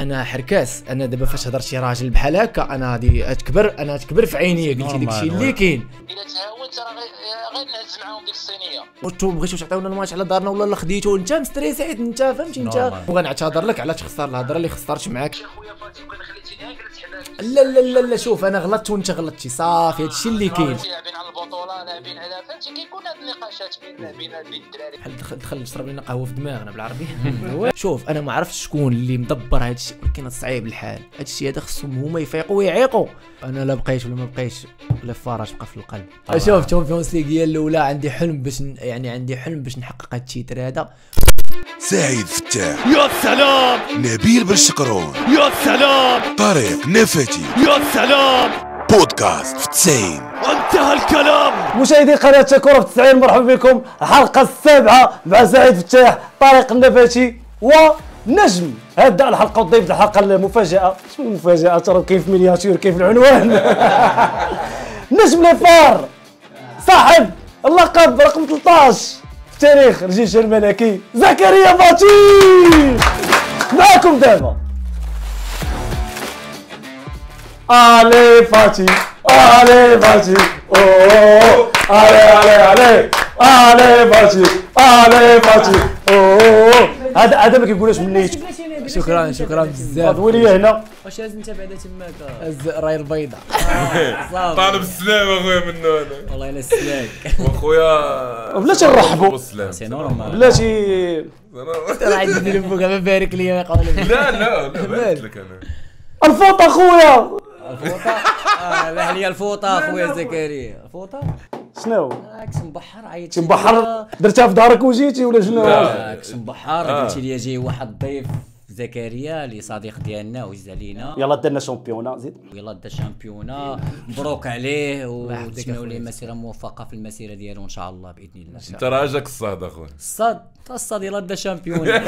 أنا حركاس. أنا دابا فاش هضر شي راجل بحال هكا أنا غادي أتكبر أنا أتكبر في عينيا قلتي داكشي اللي كاين. إلا تهاونت راه غير- نهز معاهم ديك الصينية. وانتو بغيتو تعطيونا الماتش على دارنا ولا لا خديتو؟ انت مستريسيت انت فهمتي انت. وغنعتذر لك على تخسر الهضرة اللي خسرت معاك. خويا فاتي لا لا لا لا شوف أنا غلطت وانت غلطتي صافي هادشي اللي كاين لاعبين على البطوله لاعبين على فهمتي كيكون هاد النقاشات بين بين بين الدراري بحال دخل دخل شرب لنا قهوه في دماغنا بالعربي شوف أنا ما عرفتش شكون اللي مدبر هذا الشيء ولكن صعيب الحال هذا الشيء هذا خصهم هما يفيقوا ويعيقوا أنا لا بقيت ولا ما بقيتش ولا فراش بقى في القلب شوف Champions League هي الاولى عندي حلم باش يعني عندي حلم باش نحقق هذا ال titre هذا سعيد فتاح. يا سلام. نبيل بالشكرون يا سلام. طارق نفاتي يا سلام. بودكاست في 90 انتهى الكلام. مشاهدي قناة كرة في 90 مرحبا بكم. الحلقة السابعة مع سعيد فتاح طارق النباتي ونجم. هذا الحلقة وضيف الحلقة المفاجأة. شنو المفاجأة؟ ترى كيف مينياتور كيف العنوان؟ نجم لفار صاحب اللقب رقم 13 في تاريخ الجيش الملكي زكريا فاتي معكم دابا. علي فاتي علي فاتي. أوه علي علي علي. علي فاتي علي فاتي. أوه. هذا هذا ما كيقولش من نيتكم شكرا شكرا بزاف. وين هنا. واش لازم انت بعدا تماك؟ الراي البيضاء طالب السلام أخويا منه أنا والله إلا السلاك وأخويا بلاتي نرحبوا السلام سي نورمال بلاتي راه عندي ندير فوق ما بارك لي يا قولي لا لا لا بارك لك أنا. الفوط أخويا. لا لي الفوطة خويا زكريا. الفوطة؟ شنو؟ راكش مبحر عيطت مبحر درتها في دارك وجيتي ولا شنو؟ راكش مبحر قلت لي جاي واحد ضيف زكريا اللي صديق ديالنا وجز علينا. يلا درنا شامبيونا زيد. ويلا دا شامبيونا مبروك عليه ونتمنوا ليه مسيرة موفقة في المسيرة ديالو إن شاء الله بإذن الله. أنت راه جاك الصهد أخويا. الصاد الصاد يلا دا شامبيونا.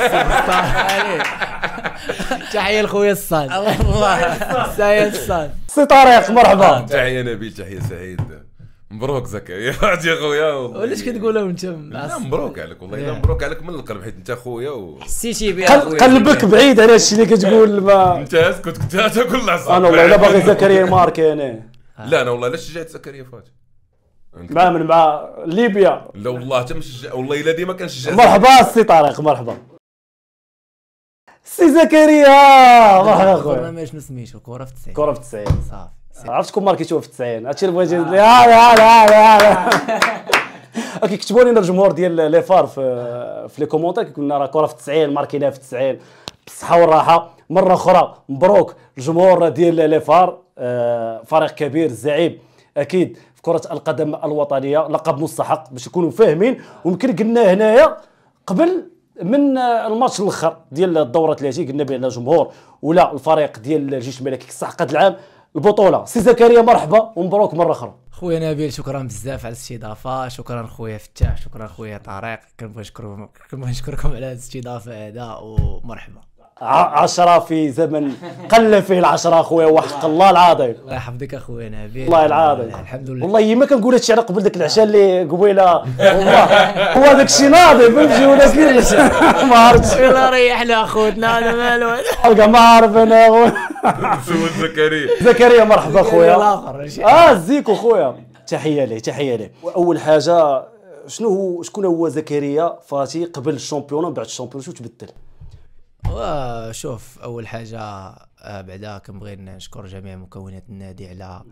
تحية لخويا الصاد. والله سايا الصاد. سي طارق مرحبا. تحية نبيل تحية سعيد. مبروك زكريا يا خويا والله ولاش كتقولها وانت لا مبروك عليك والله. لا مبروك عليك من القلب حيت أنت خويا و حسيتي بها قل- قلبك بعيد على هادشي اللي كتقول ما انت اسكت كنت تاكل العصا أنا والله الا باغي زكريا ماركي أنا. لا أنا والله لا شجعت زكريا فاتي مع من مع ليبيا. لا والله حتى مشجع والله إلا ديما كنشجع مرحبا سي طارق مرحبا. سي زكريا مرحبا أخويا. البرنامج شنو سميتو كره في 90 كره في 90 صافي. عرفتكم ماركيتوها في 90 هادشي اللي بغيت هذا هذا هذا هذا. كيكتبوا لنا الجمهور ديال Les FAR في في les commentaires. كنا راه كره في 90 ماركيناها في 90 بالصحه والراحة. مرة أخرى مبروك الجمهور ديال Les FAR. آه، فريق كبير زعيم. أكيد في كرة القدم الوطنية لقب مستحق باش يكونوا فاهمين. ويمكن قلنا هنايا قبل من آه، الماتش الأخر ديال الدوره 30 قلنا بأن الجمهور ولا الفريق ديال الجيش الملكي كيستحق هذا العام. البطولة. سي زكريا مرحبا ومبروك مرة أخرى. خويا نبيل شكرا بزاف على الاستضافة. شكرا خويا فتاح شكرا خويا طارق. كنبغي نشكركم كنبغي نشكركم على هذه الاستضافة هذا ومرحبا. عشرة في زمن قل فيه العشرة اخويا وحق الله العظيم. الله يحفظك اخويا نبيل والله العظيم. الحمد لله. والله ما كنقول هادشي على قبل داك العشاء اللي قبيلة. والله هو داك الشيء ناضي فهمتي ولكن ما عرفتش الله ريحنا أخوتنا أنا مالو كاع ما عارف أنا. أخويا. سول زكريا. زكريا مرحبا أخويا. آه زيكو خويا تحية ليه تحية ليه وأول حاجة شنو هو شكون هو زكريا؟ فاتي قبل ال champion ومن بعد ال champion شو تبدل؟ شوف أول حاجة آه، بعدا كنبغي نشكر جميع مكونات النادي على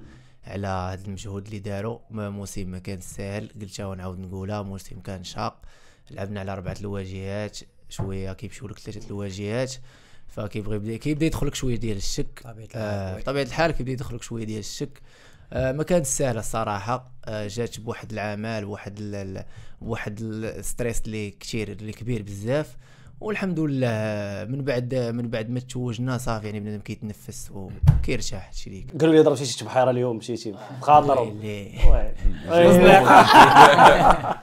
على هذا المجهود اللي داروا. موسم ما كان سهل قلتها ونعاود نقولها. موسم كان شاق. لعبنا على أربعة الواجهات شوية كيمشيو لك ثلاثة الواجهات. فكيبغي يبدأ كيبدأ يدخلك شوية ديال الشك. آه، بطبيعه الحال كيبدأ يدخلك شوية ديال الشك. آه، ما كانت سهله الصراحة. آه، جات بواحد العمل بواحد ال- ال- بواحد ال stress اللي كثير اللي كبير بزاف. والحمد لله. من بعد من بعد ما توجنا صافي يعني بنادم كيتنفس وكيرتاح هادشي اللي قالوا لي ضربتي شي بحيرة اليوم مشيتي خاطر اللي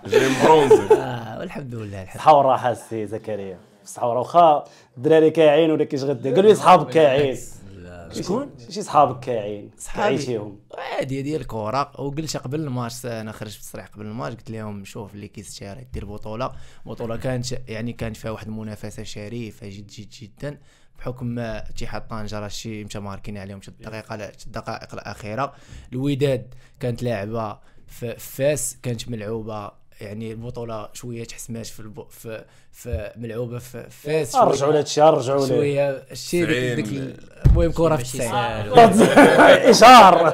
جاي برونزي آه والحمد لله الحمد الصحة والراحة سي زكريا. والراحة واخا الدراري كاعين ولا كيشغد قالوا لي صحابك كاعين شكون؟ شي صحابك كاعين صحابي. عيشيهم عادي ديال الكره وقلتها قبل الماتش أنا خرجت بتصريح قبل الماتش قلت لهم شوف اللي كيستشاري دير بطولة. بطولة كانت يعني كانت فيها واحد المنافسة شريفة جد جد جدا بحكم اتحاد طنجة راه شي مشى ماركين عليهم شي الدقيقه الدقائق الأخيرة. الوداد كانت لاعبة فاس كانت ملعوبة يعني البطولة شوية تحسمات في الب... في في ملعوبة في فاس رجعوا شوية لهادشي رجعوا ليه شوية الشيء ديك المهم كره في ماشي 90 ساهل إشهار.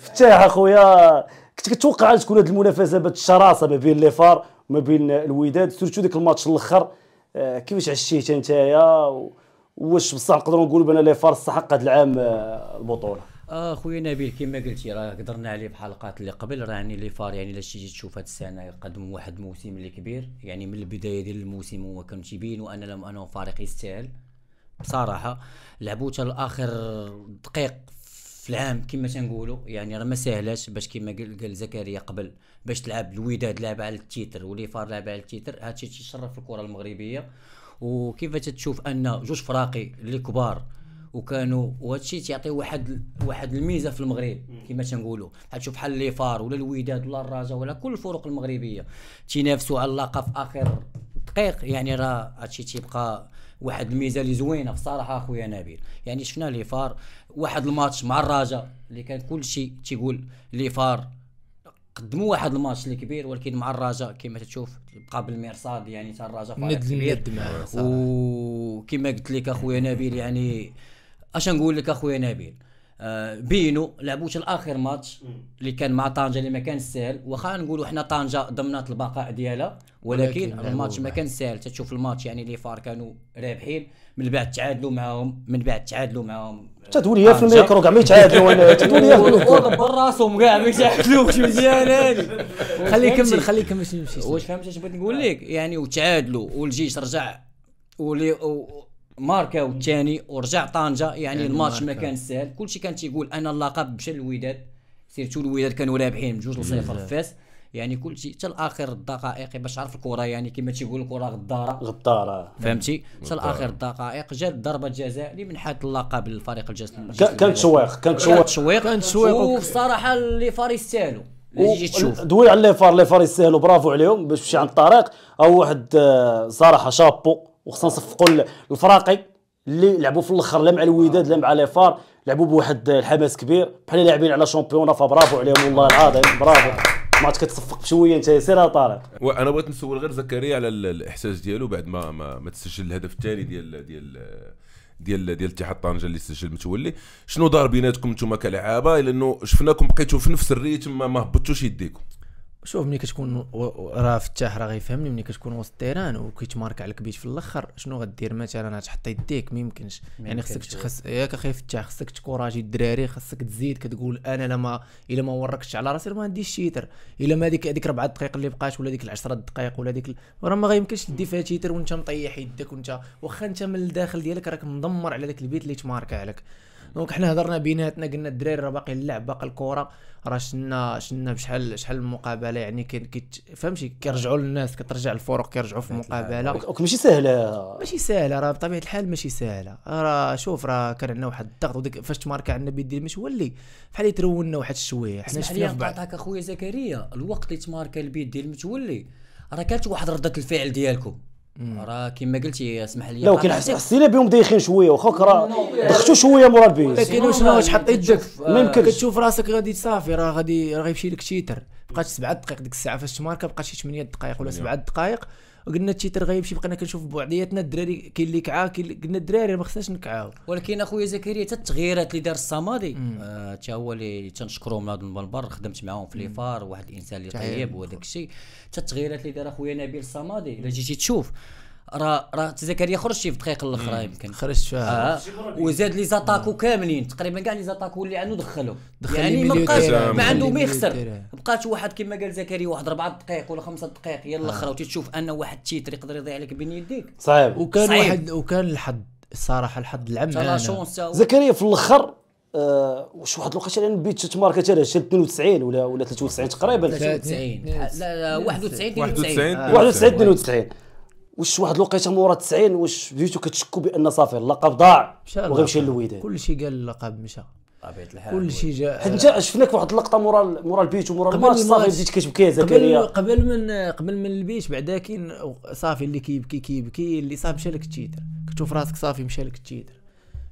فتاح أخويا كنت كتوقع تكون هذه المنافسة بهذه الشراسة ما بين ليفار وما بين الوداد. surtout ديك الماتش الأخر آه، كيفاش عشيت نتايا و- واش بصح نقدروا نقولوا بأن Les FAR استحق هذا العام آه، البطولة؟ آه خويا نبيل كما قلتي راه قدرنا عليه في حلقات اللي قبل راه يعني Les FAR يعني إلا تجي تشوف هاد السنة قدم واحد الموسم اللي كبير يعني من البداية ديال الموسم هو كان تيبينوا ان لهم أنه فريق يستاهل. بصراحة لعبوا حتى لاخر دقيق في العام كما تنقولوا يعني راه ما ساهلاش باش كما قال زكريا قبل باش تلعب الوداد لعب على ال titre وليفار لعب على ال titre هادشي تيشرف الكرة المغربية. وكيف تتشوف أن جوج فراقي اللي كبار وكانوا وهادشي تيعطي واحد واحد الميزة في المغرب كما تنقولوا. تشوف بحال ليفار ولا الوداد ولا الرجاء ولا كل الفرق المغربية. تينافسوا على اللقب في آخر دقيق يعني راه هادشي تيبقى واحد الميزة اللي زوينة بصراحة أخويا نبيل. يعني شفنا ليفار واحد الماتش مع الرجاء اللي كان كل شيء تيقول ليفار قدموا واحد الماتش اللي كبير ولكن مع الرجاء كما تشوف بقى بالمرصاد يعني تاع الرجاء فريق كبير. وكما قلت لك أخويا نبيل يعني اش نقول لك اخويا نبيل؟ آه بينو لعبوا حتى الآخر ماتش اللي كان مع طنجة اللي ما كان سهل. واخا نقولوا حنا طنجة ضمنات البقاء ديالها ولكن, ولكن الماتش ما كان سهل. تشوف الماتش يعني لي فار كانوا رابحين من بعد تعادلوا معاهم من بعد تعادلوا معاهم. هي في. الميكرو كاع ما يتعادلوا ولا تتقول هي في الميكرو ودبر راسهم كاع ما يتعادلوش مزيان هادي خليه يكمل؟ خليه يكمل واش فهمت اش بغيت نقول لك؟ يعني وتعادلوا والجيش رجع ولي و- ماركاو الثاني ورجع طنجة. يعني الماتش ما. كان سهل. كلشي كان تيقول أنا اللقب مشى للوداد سيرتو الوداد كانوا رابحين بجوج لصفر في فاس. يعني كلشي حتى لاخر الدقائق باش تعرف الكرة يعني كما تيقول الكرة غدارة. غدارة. فهمتي؟ حتى لاخر الدقائق جات ضربة جزاء اللي منحت اللقب للفريق الجزائري كان- تشويق كان تشويق كان تشويق وبصراحة ليفار تجي تشوف. دوي على ليفار ليفار يستاهلوا برافو عليهم باش مشي عن الطريق أو واحد آه، صراحة شابو. وخصنا نصفقوا الفراقي اللي لعبوا في الأخر لا مع الوداد لا مع ليفار لعبوا بواحد الحماس كبير. بحال لاعبين على championnat فبرافو عليهم والله العظيم برافو. ما كتصفق بشوية أنت سير طارق. وأنا بغيت نسول غير زكريا على ال- الإحساس ديالو بعد ما ما, ما تسجل الهدف الثاني ديال ديال ديال ديال اتحاد طنجة اللي سجل متولي. شنو دار بيناتكم نتوما كلعابة؟ لأنه شفناكم بقيتوا في نفس ال rythme ما, هبطوش يديكم. شوف ملي كتكون راه فتاح راه غيفهمني ملي كتكون وسط ال terrain وكيتمارك عليك ال but في الآخر شنو غدير؟ مثلا تحط يديك ما يمكنش. يعني خصك. تخس ياك أخي فتاح خصك تكوراجي الدراري خصك تزيد كتقول أنا لما إلا ما وركتش على راسي ما عنديش titre. إلا ما هذيك هذيك ربع دقائق اللي بقات ولا ديك العشرة دقائق ولا ديك راه ما غيمكنش تدي فيها titre وانت مطيح يدك وانت واخا انت من الداخل ديالك راك مدمر على داك ال but اللي تماركا عليك. donc حنا هضرنا بيناتنا قلنا الدراري راه باقي اللعب باقي الكره راه شنا شنا بشحال شحال من مقابله يعني فهمتي؟ كيرجعوا للناس كترجع الفرق كيرجعوا في المقابلة. وك ماشي سهلة. ماشي سهلة راه بطبيعة الحال ماشي سهلة. راه شوف راه كان عندنا واحد الضغط وديك فاش تماركا عندنا but ديال متولي بحال يترولنا واحد شوية حنا شفنا في بعض. نقاطعك أخويا زكريا الوقت اللي تماركا ال but ديال المتولي راه كانت واحد ردة الفعل ديالكم. راه كما قلتي اسمح لي لا ولكن حسينا بهم دايخين شوية واخا راه ضغطوا شوية مورا ال but. لكن وشنو واش حط يدك ما يمكنش. كتشوف راسك غادي تصافي راه غادي راه غيمشي لك titre بقات سبعة دقائق ديك الساعة فاش تماركا بقات شي 8 دقائق ولا 7 دقائق وقلنا ال titre غيمشي بقينا كنشوف بوعدياتنا الدراري كاين اللي كعا قلنا الدراري ما خصناش نكعاو. ولكن أخويا زكريا حتى التغييرات اللي دار الصمادي آه، حتى هو اللي تنشكرو من هذا المنبر خدمت معاهم في ليفار واحد الإنسان اللي طيب وهذاك الشيء حتى التغييرات اللي دار أخويا نبيل الصمادي الا جيتي تشوف راه راه زكريا خرج شي في الدقيقه الأخرى يمكن. خرجت فيها. آه. وزاد les attaquants كاملين. تقريبا كاع les attaquants اللي عنده دخلهم دخل يعني ما بقاش ما عنده ما يخسر. بقات واحد كما قال زكريا واحد أربع دقائق ولا خمسة دقائق هي الاخرى وتشوف أن واحد titre يقدر يضيع لك بين يديك. صعيب. وكان صعيب. واحد وكان الحظ الصراحه الحظ هو. زكريا في الأخر آه واش واحد الوقيته لأن ال but تماركا حتى 92 ولا ولا 93 تقريبا. 93 لا لا 91 91 92 91 92 واش واحد الوقيته مورا 90 واش بديتو كتشكوا بأن صافي اللقب ضاع مشى وغيمشي. للوداد كل شيء قال اللقب مشى. طبيعه الحال كل شيء جا حيت انت شفناك في واحد اللقطة مورا مورا ال but ومورا الماتش صافي. بديت كتبكي يا قبل زكريا قبل من قبل من ال but بعدا كاين صافي اللي كيبكي كيبكي اللي صافي مشى لك ال titre. كتشوف راسك صافي مشى لك ال titre.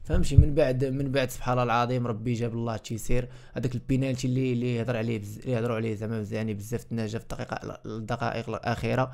فهمتي؟ من بعد من بعد سبحان الله العظيم ربي جاب الله تيسير هذاك البينالتي اللي اللي هضر عليه بز... اللي هضروا عليه زعما يعني بزاف جا في الدقيقه الدقائق الأخيرة.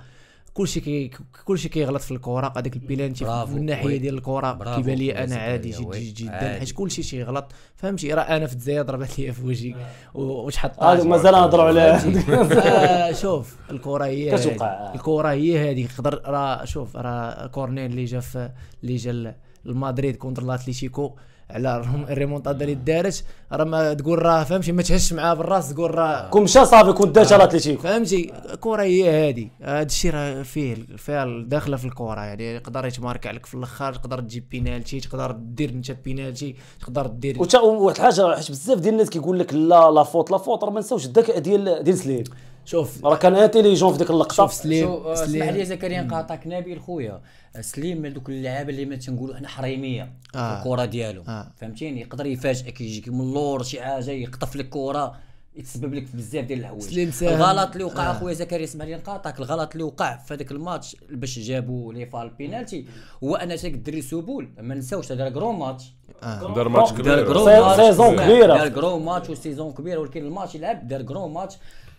كلشي كي كلشي كيغلط في الكره هذاك البيلانتي من الناحية. ديال الكره كيبان لي أنا عادي جد جدا. حيت كلشي تيغلط فهمتي راه أنا في الجزائر ضربت لي في وجهي و- وشحط هذا مازال نهضروا على آه، شوف الكره هي كتوقع،. آه. الكره هي هذه يقدر راه شوف راه corner اللي جا في اللي جا ل- المدريد contre الاتليتيكو على الريمونتادا اللي دارت. راه ما تقول راه فهمتي ما تهش معاه بالراس تقول راه كون مشى صافي كنت داش على اتليتيكو فهمتي؟ الكره هي هذه هذا الشيء راه فيه فيها داخلة في الكره يعني. يقدر يتمارك عليك في الأخر تقدر تجيب بينالتي تقدر دير انت بينالتي تقدر دير وتا واحد الحاجة حيت بزاف ديال الناس كيقول لك لا لا faute لا faute. راه ما نساوش الذكاء ديال ديال سليم. شوف راه كان intelligent في ديك اللقطة. شوف سليم آه، اسمح لي زكريا نقاطعك نبيل خويا سليم من دوك اللعابة اللي ما تنقولوا حنا حريمية في آه. الكره ديالو. آه. فهمتيني؟ يقدر يفاجئك يجيك من اللور شي حاجة يقطف لك كره يتسبب لك في بزاف ديال الحوايج سليم ساهم. الغلط اللي وقع آه. أخويا زكريا اسمح لي نقاطعك الغلط اللي وقع في هذاك الماتش باش جابوا لي فال بينالتي هو ان تاك الدري سوبول ما نساوش هذا كرو ماتش. دار ماتش دار كبير. كرو سي- ماتش سيزون دار كبيرة. كرو ماتش وسيزون كبيره ولكن الماتش يلعب دار كرو ماتش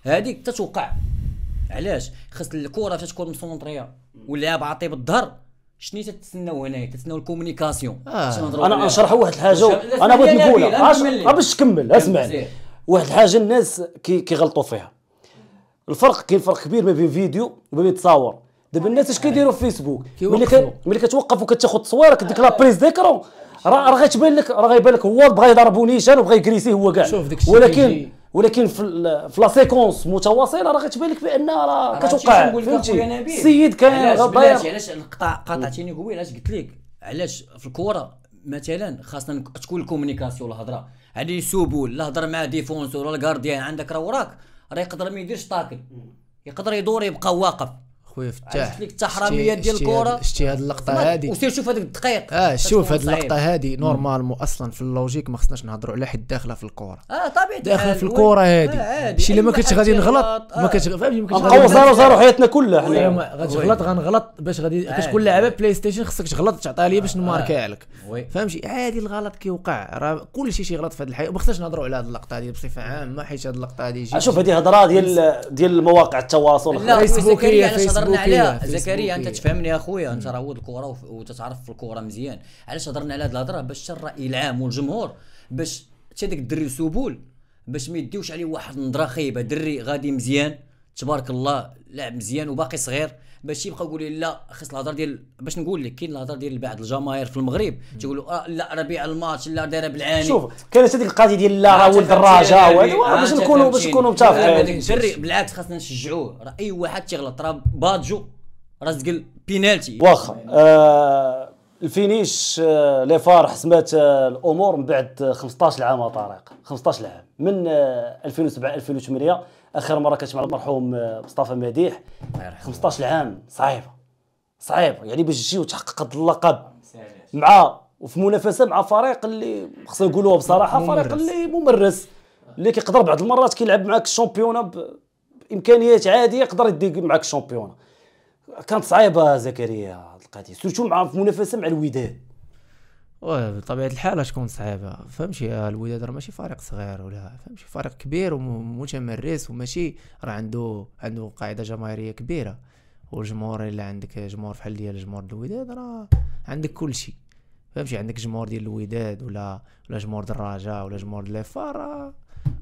هذيك تتوقع علاش؟ خاص الكرة فاش تكون مسونطريه واللاعب عاطي بالظهر شنو تتسناو هنايا؟ تتسناو ال communication. آه. أنا؟ نشرح واحد الحاجة لا، أنا بغيت نقولها. باش تكمل أسمعني. واحد الحاجة الناس كي كيغلطوا فيها. الفرق كاين فرق كبير ما بين فيديو وما بين تصاور. دابا الناس اش كيديروا في فيسبوك؟ ملي ملي كتوقف وكتاخذ تصويرك ديك la prise d'écran راه غتبان لك راه غيبان لك هو بغى يضربو نيشان وبغى يكريسيه هو كاع. ولكن ولكن في la séquence متواصلة راه غتبان لك بأن راه كتوقع فهمتي. السيد كان علاش؟ بلاتي علاش؟ القطع قاطعتيني قبيل علاش قلت لك؟ علاش في الكره مثلا خاصنا تكون ال communication الهضرة. هادي يسوبول لا هضر مع défenseur ولا ال gardien عندك راه وراك. راه يقدر ما يديرش tacle. يقدر يدور يبقى واقف. خويا فتاح. قلت لك التحرميات ديال شتي- شتي هاد- الكرة. شتي هاد اللقطة هادي. وسير شوف هذيك الدقائق آه شوف هاد اللقطة. هادي. normalement أصلا في ال logique ما خصناش نهضروا على حد داخلة في الكره آه طبيعي. داخل في الكره هادي. شي اللي ما كنتش غادي نغلط ما كنتش فهمتي ما كنتش غادي زارو زارو حياتنا كلها حنا. ما غادي تغلط غنغلط باش غادي عادي. كتكون لاعبه بلاي ستيشن خصك تغلط تعطيها لي باش نماركيها لك. وي. فهمتي عادي الغلط كيوقع. راه كل شيء شيغلط في هذه الحياة وما خصناش نهضروا على هذه اللقطة هذه بصفة عامة حيت هذه اللقطة هذه جي شوف هذه هضره ديال ديال مواقع التواصل. لا علاش هضرنا عليها فيسبوكية. زكريا أنت تفهمني اخويا أنت راه ود الكره وتتعرف في الكره مزيان. علاش هضرنا على هذه الهضرة؟ باش الراي العام والجمهور باش حتى داك الدري سوبول باش ما يديوش عليه واحد النظرة خايبة. دري غادي مزيان تبارك الله لاعب مزيان وباقي صغير. باش يبقى يقول لي لا خص الهضرة ديال باش نقول لك كاين الهضرة ديال بعض الجماهير في المغرب تيقولوا آه لا ربيع الماتش لا دايره بالعاني. شوف كانت هذيك القضية ديال لا راه ولد واه باش نكونوا باش. نكونوا متفقين. الدري بالعكس خاصنا نشجعوه. راه أي واحد تيغلط راه بادجو راه زقل بينالتي. واخا. آه الفينيش آه لي فار حسمات آه الأمور من بعد آه، 15 عام طارق 15 عام من آه 2007 2008 آخر مرة كانت مع المرحوم آه مصطفى مديح. 15 عام. صعيبة. صعيبة. يعني باش تجي وتحقق هذا اللقب مع وفي منافسة مع فريق اللي خصنا نقولوها بصراحة فريق اللي ممرس. اللي كيقدر بعض المرات كيلعب معاك الشامبيونة بإمكانيات عادية يقدر يدي معاك الشامبيونة. كانت صعيبة زكريا القضية سيرتو مع في منافسة مع الوداد. بطبيعه الحال تكون صعيبه فهمتي الوداد راه ماشي فريق صغير ولا فهمتي فريق كبير ومتمرس وماشي راه عنده عنده قاعدة جماهيرية كبيرة. والجمهور إلا عندك جمهور بحال ديال جمهور الوداد راه عندك كل شيء فهمتي عندك جمهور ديال الوداد ولا ولا جمهور الرجاء ولا جمهور ديال راه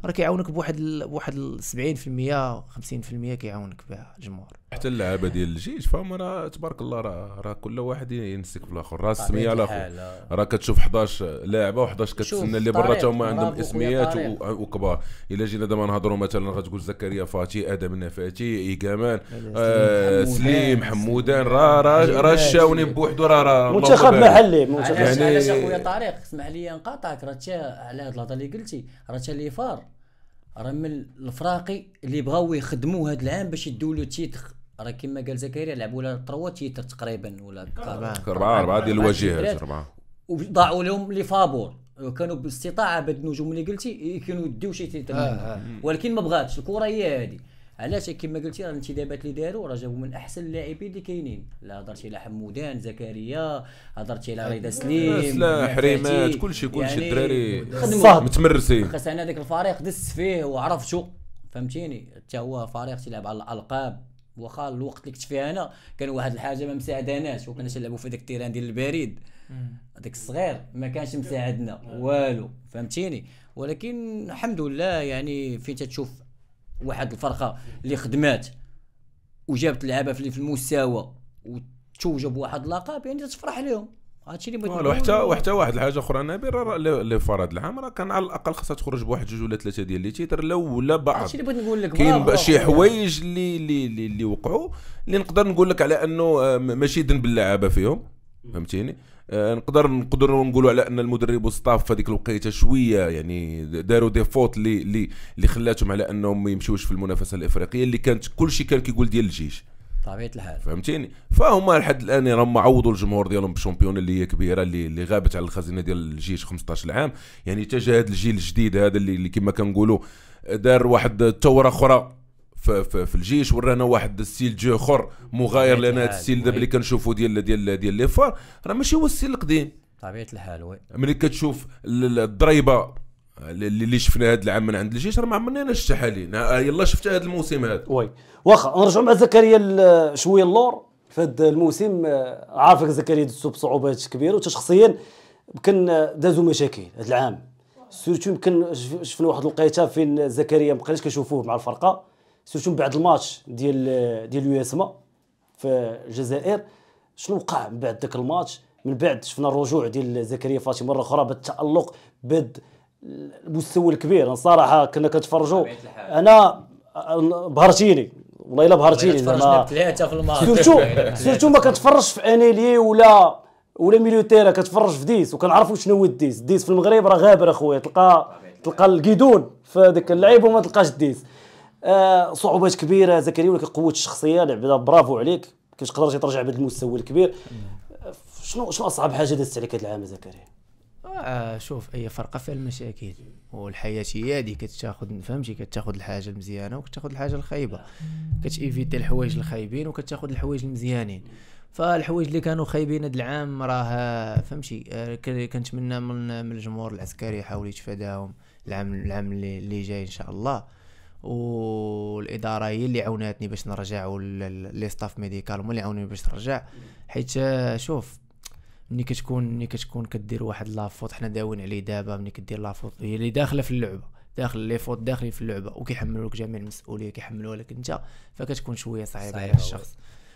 راه كيعاونك بواحد بواحد ال 70% 50% كيعاونك بها الجمهور. حتى اللعابة ديال الجيش فهم راه تبارك الله راه راه كل واحد ينسك في الآخر راه السمية على اخر الحال، آه. راه كتشوف 11 لاعبه و11 شوف، كتسنى اللي برا تا هما عندهم إسميات وكبار. إلا جينا دابا نهضروا مثلا غتقول زكريا فاتي آدم نفاتي إيكامان آه سليم حمودان راه راه راه الشاوني بوحدو راه راه منتخب. محلي منتخب يعني- علاش أخويا طارق؟ اسمح لي نقاطعك راه على هاد الهضرة اللي قلتي راه les FAR. راه من الفراقي اللي بغاو يخدموا هاد العام باش يدوا له titre راه كما قال زكريا لعبوا له trois titres تقريبا ولا. أربعة أربعة ديال الواجهات. أربعة وضاعوا لهم les faveurs. كانوا باستطاعة بهاد النجوم اللي قلتي كانوا يديو شي titre آه، آه. ولكن ما بغاتش. الكره هي هذه علاش كما قلتي راه الانتدابات اللي داروا راه جابوا من أحسن اللاعبين اللي كاينين. لا هضرتي على حمودان زكريا هضرتي على رضا سليم لا. حريمات كلشي كلشي يعني الدراري خدموا. متمرسين. خاص أنا ذاك الفريق دزت فيه وعرفتو فهمتيني؟ حتى هو فريق تيلعب على الألقاب. واخا الوقت اللي كنت فيه أنا كان واحد الحاجة ما مساعداناش وكنا تنلعبوا في ذاك التيران ديال البريد. هذاك الصغير ما كانش مساعدنا والو فهمتيني؟ ولكن الحمد لله يعني فين تتشوف واحد الفرقة اللي خدمات وجابت لعابه في المستوى وتوجوا بواحد اللقب يعني تفرح لهم هادشي اللي بغيت والو نقول. حتى وحتى واحد الحاجة أخرى نبيل راه لي هاد العام راه كان على الأقل خاصها تخرج بواحد جوج ولا ثلاثة ديال les titres لا ولا بعض هادشي اللي بغيت نقول لك كاين شي. حوايج اللي اللي اللي, اللي وقعوا اللي نقدر نقول لك على أنه آه، ماشي ذنب اللعابه فيهم فهمتيني آه، نقدر نقدروا نقولوا على أن المدرب وال staff في هذيك الوقيتة شوية يعني داروا des fautes اللي اللي اللي خلاتهم على أنهم ما يمشيوش في المنافسة الإفريقية اللي كانت كل شيء كان كيقول ديال الجيش طبيعه الحال فهمتيني؟ فهما لحد الآن راهم عوضوا الجمهور ديالهم ب champion اللي هي كبيرة اللي اللي غابت على الخزينة ديال الجيش 15 عام يعني تجا هذا الجيل الجديد هذا اللي, اللي كما كنقولوا دار واحد الثوره أخرى في, في, في الجيش ورانا واحد style jeu أخر مغاير لأن هذا. ال style دابا اللي كنشوفوا ديال ديال ديال les FAR راه ماشي هو ال style القديم. طبيعه الحال oui ملي كتشوف ال- ال- الضريبة اللي اللي شفنا هذا العام من عند الجيش راه ما عمرنا أنا حاليا آه، يلا شفتها هذا الموسم هذا oui. واخا نرجعوا مع زكريا شوية اللور. في هذا الموسم آه، عارفك زكريا دزتو بصعوبات كبيره وانت شخصيا يمكن آه، دازوا مشاكل هذا العام. surtout يمكن شف- شفنا واحد الوقيته فين زكريا ما بقيناش كنشوفوه مع الفرقة. surtout من بعد الماتش ديال ديال ال USMA في الجزائر. شنو وقع من بعد ذاك الماتش؟ من بعد شفنا الرجوع ديال زكريا فاتي مره أخرى بالتألق بد المستوى الكبير. أنا صراحة كنا كنتفرجوا أنا بهرتيني والله إلا بهرتيني زعما بثلاثه في الماتش سيرتو سيرتو ما كتفرجش في أنيلي ولا ولا ميليو تيرا كتفرج في ديس وكنعرفوا شنو هو الديس. ديس في المغرب راه غابر أخويا تلقى تلقى الكيدون في هذاك اللعيب وما تلقاش الديس. آه صعوبات كبيرة زكريا ولكن قوة الشخصية لعبة برافو عليك. كيفاش قدرتي ترجع بهذا المستوى الكبير شنو شنو أصعب حاجة دازت عليك هذا العام زكريا؟ شوف أي فرقة فيها المشاكل. والحياة هي هذه كتاخذ فهمتي؟ كتاخذ الحاجة المزيانة وكتاخذ الحاجة الخايبة. كت éviter الحوايج الخايبين وكتاخذ الحوايج المزيانين. فالحوايج اللي كانوا خايبين هذا العام راه فهمتي؟ آه، كنتمنى من من الجمهور العسكري يحاول يتفاداهم العام العام اللي, اللي جاي إن شاء الله. والإدارة هي اللي عاوناتني باش نرجع le staff médical هما اللي عاونوني باش نرجع. حيت آه، شوف ملي كتكون ملي كتكون كدير واحد la faute حنا داوين عليه دابا ملي كدير la faute هي اللي داخلة في اللعبة داخل les fautes داخلين في اللعبة وكيحملوا لك جميع المسؤولية كيحملوها لك انت فكتكون شوية صعيبة على الشخص.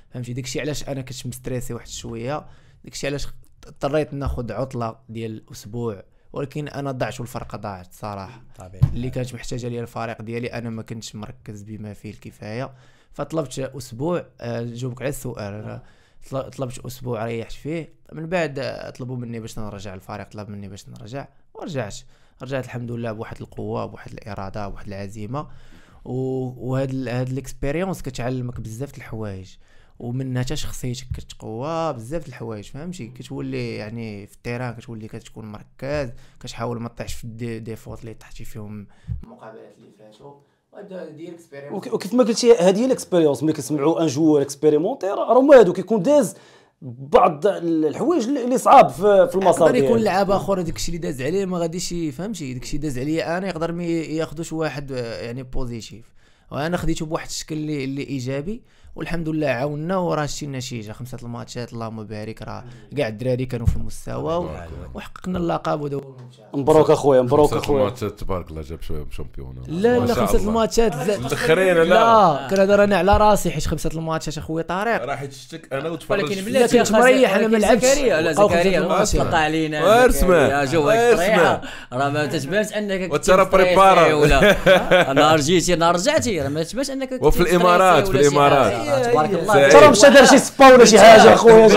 فهمتي؟ داكشي علاش أنا كنت مستريسي واحد شوية داكشي علاش اضطريت ناخذ عطلة ديال أسبوع ولكن أنا ضعت والفرقه ضاعت صراحة. طبيعي. اللي كانت محتاجة ليا الفريق ديالي أنا ما كنتش مركز بما فيه الكفاية. فطلبت أسبوع آه، نجاوبك على السؤال. طلبت أسبوع ريحت فيه من بعد طلبوا مني باش نرجع الفريق طلب مني باش نرجع ورجعت رجعت الحمد لله بواحد القوة بواحد الإرادة بواحد العزيمة وهاد هاد ال expérience كتعلمك بزاف الحوايج. ومنها حتى شخصيتك كتقوى بزاف الحوايج فهمتي؟ كتولي يعني في ال terrain كتولي كتكون مركز كتحاول ما تطيحش في ال dé- des fautes اللي طحتي فيهم المقابلات اللي فاتوا. وكيف ما قلتي هذه هي ال expérience ملي كنسمعوا un joueur expérimenté راه هما هادو كيكون داز بعض الحوايج اللي صعاب في, في المسار يقدر يكون. لعاب آخر داكشي اللي داز عليه ما غاديش ي- فهمتي داكشي داز عليا أنا يقدر ما ياخذوش واحد آه، يعني positif وأنا خديته بواحد الشكل اللي, اللي إيجابي. والحمد لله عاوننا وراه شتي النتيجه خمسة الماتشات اللهم بارك راه كاع الدراري كانوا في المستوى وحققنا اللقب الممتاز مبروك أخويا مبروك خمسة أخويا. الماتشات تبارك الله جاب شوية شامبيون. لا لا خمسة. الماتشات لا الأخرين لا. لا كنهضر أنا على راسي حيت خمسة الماتشات أخويا طارق. راح يشتك أنا وتفرجت ولكن بلاتي كنت مريح، أنا ما لعبتش. زكريا زكريا. طلق علينا طريحه اسمع. راه ما تتبانش أنك مستريسي بريبارا. ولا نهار جيتي نهار رجعتي. راه ما تتبانش أنك وفي ولا في شي. آه، تبارك الله. ترى مشى دار شي سبا ولا شي حاجة أخويا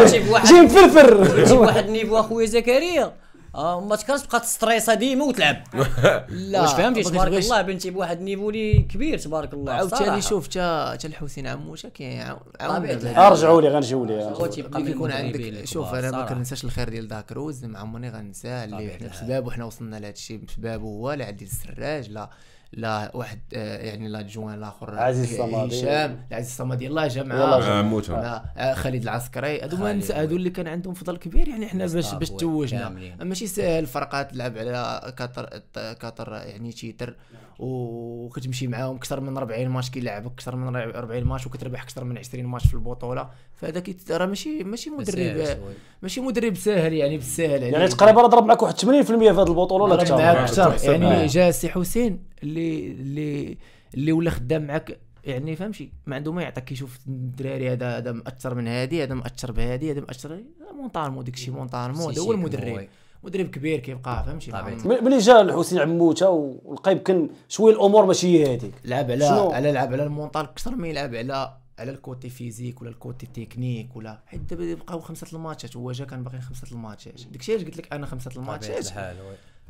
جاي مفرفر جيب واحد النيفو أخويا زكريا. آه ما تكرهش تبقى تستريسا ديما وتلعب لا واش فهمتي؟ تبارك الله بنتي بواحد النيفو لي كبير تبارك الله عاوتاني. شوف تا تا الحسين عموشه كيعاون. أرجعوا لي غنجيو لي. من كيكون المدربين عندك. شوف أنا ما. كننساش الخير ديال داكروز ما عمرني غنساه اللي حنا. بسبابه حنا وصلنا لهذا الشيء بسبابه هو لا عديل السراج لا. لا واحد آه، يعني لا جوان الآخر عزيز الصمادي. هشام العزيز الصمدي الله جمعة. عموتهم. لا آه، خالد العسكري هادو ما ننسى. هادو اللي كان عندهم فضل كبير يعني حنا باش باش توجنا. ماشي ساهل فرقات تلعب على quatre quatre يعني titre وكتمشي معاهم أكثر من 40 ماتش كيلعب أكثر من 40 ماتش وكتربح أكثر من 20 ماتش في البطولة فهذا كيت- راه ماشي ماشي مدرب. ماشي مدرب ساهل يعني بالساهل يعني. تقريبا ضرب معك واحد 80% في هذه البطولة ولا أكثر معاك آه، أكثر. يعني. جا سي حسين اللي اللي اللي ولا خدام معك يعني فهمتي؟ ما عنده ما يعطيك كيشوف الدراري هذا هذا مأثر من هذه هذا مأثر بهذه هذا مأثر mentalement داك الشيء mentalement هذا هو المدرب. مدرب كبير كيبقى فهمتي؟ ملي جا الحسين عموتة والقى يمكن شوية الأمور ماشي هي هذيك لعب على؟ على لعب على ال mental أكثر ما يلعب على على ال côté physique ولا ال côté technique ولا حيت دابا بقاو خمسة الماتشات هو جا كان باقي خمسة الماتشات. داكشي علاش قلت لك أنا خمسة الماتشات.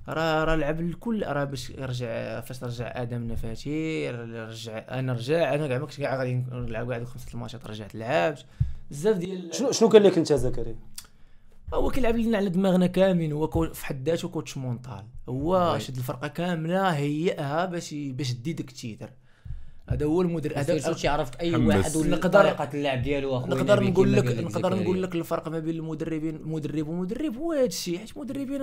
راه راه لعب الكل. راه باش يرجع فاش رجع آدم نفاتي رجع أنا رجع أنا كاع ما كنتش كاع غادي نلعب كاع خمسة الماتشات رجعت لعبت. بزاف ديال شنو شنو قال لك أنت زكريا؟ هو كيلعب لنا على دماغنا كاملين هو في حد ذاته coach mental هو شد الفرقة كاملة هيئها باش باش دي داك ال titre هذا هو المدرب هذا تعرفك أي. واحد ولا نقدر- طريقة اللعب ديالو نقدر نقول لك نقدر. نقول لك الفرق ما بين المدربين مدرب ومدرب هو هذا الشيء حيت المدربين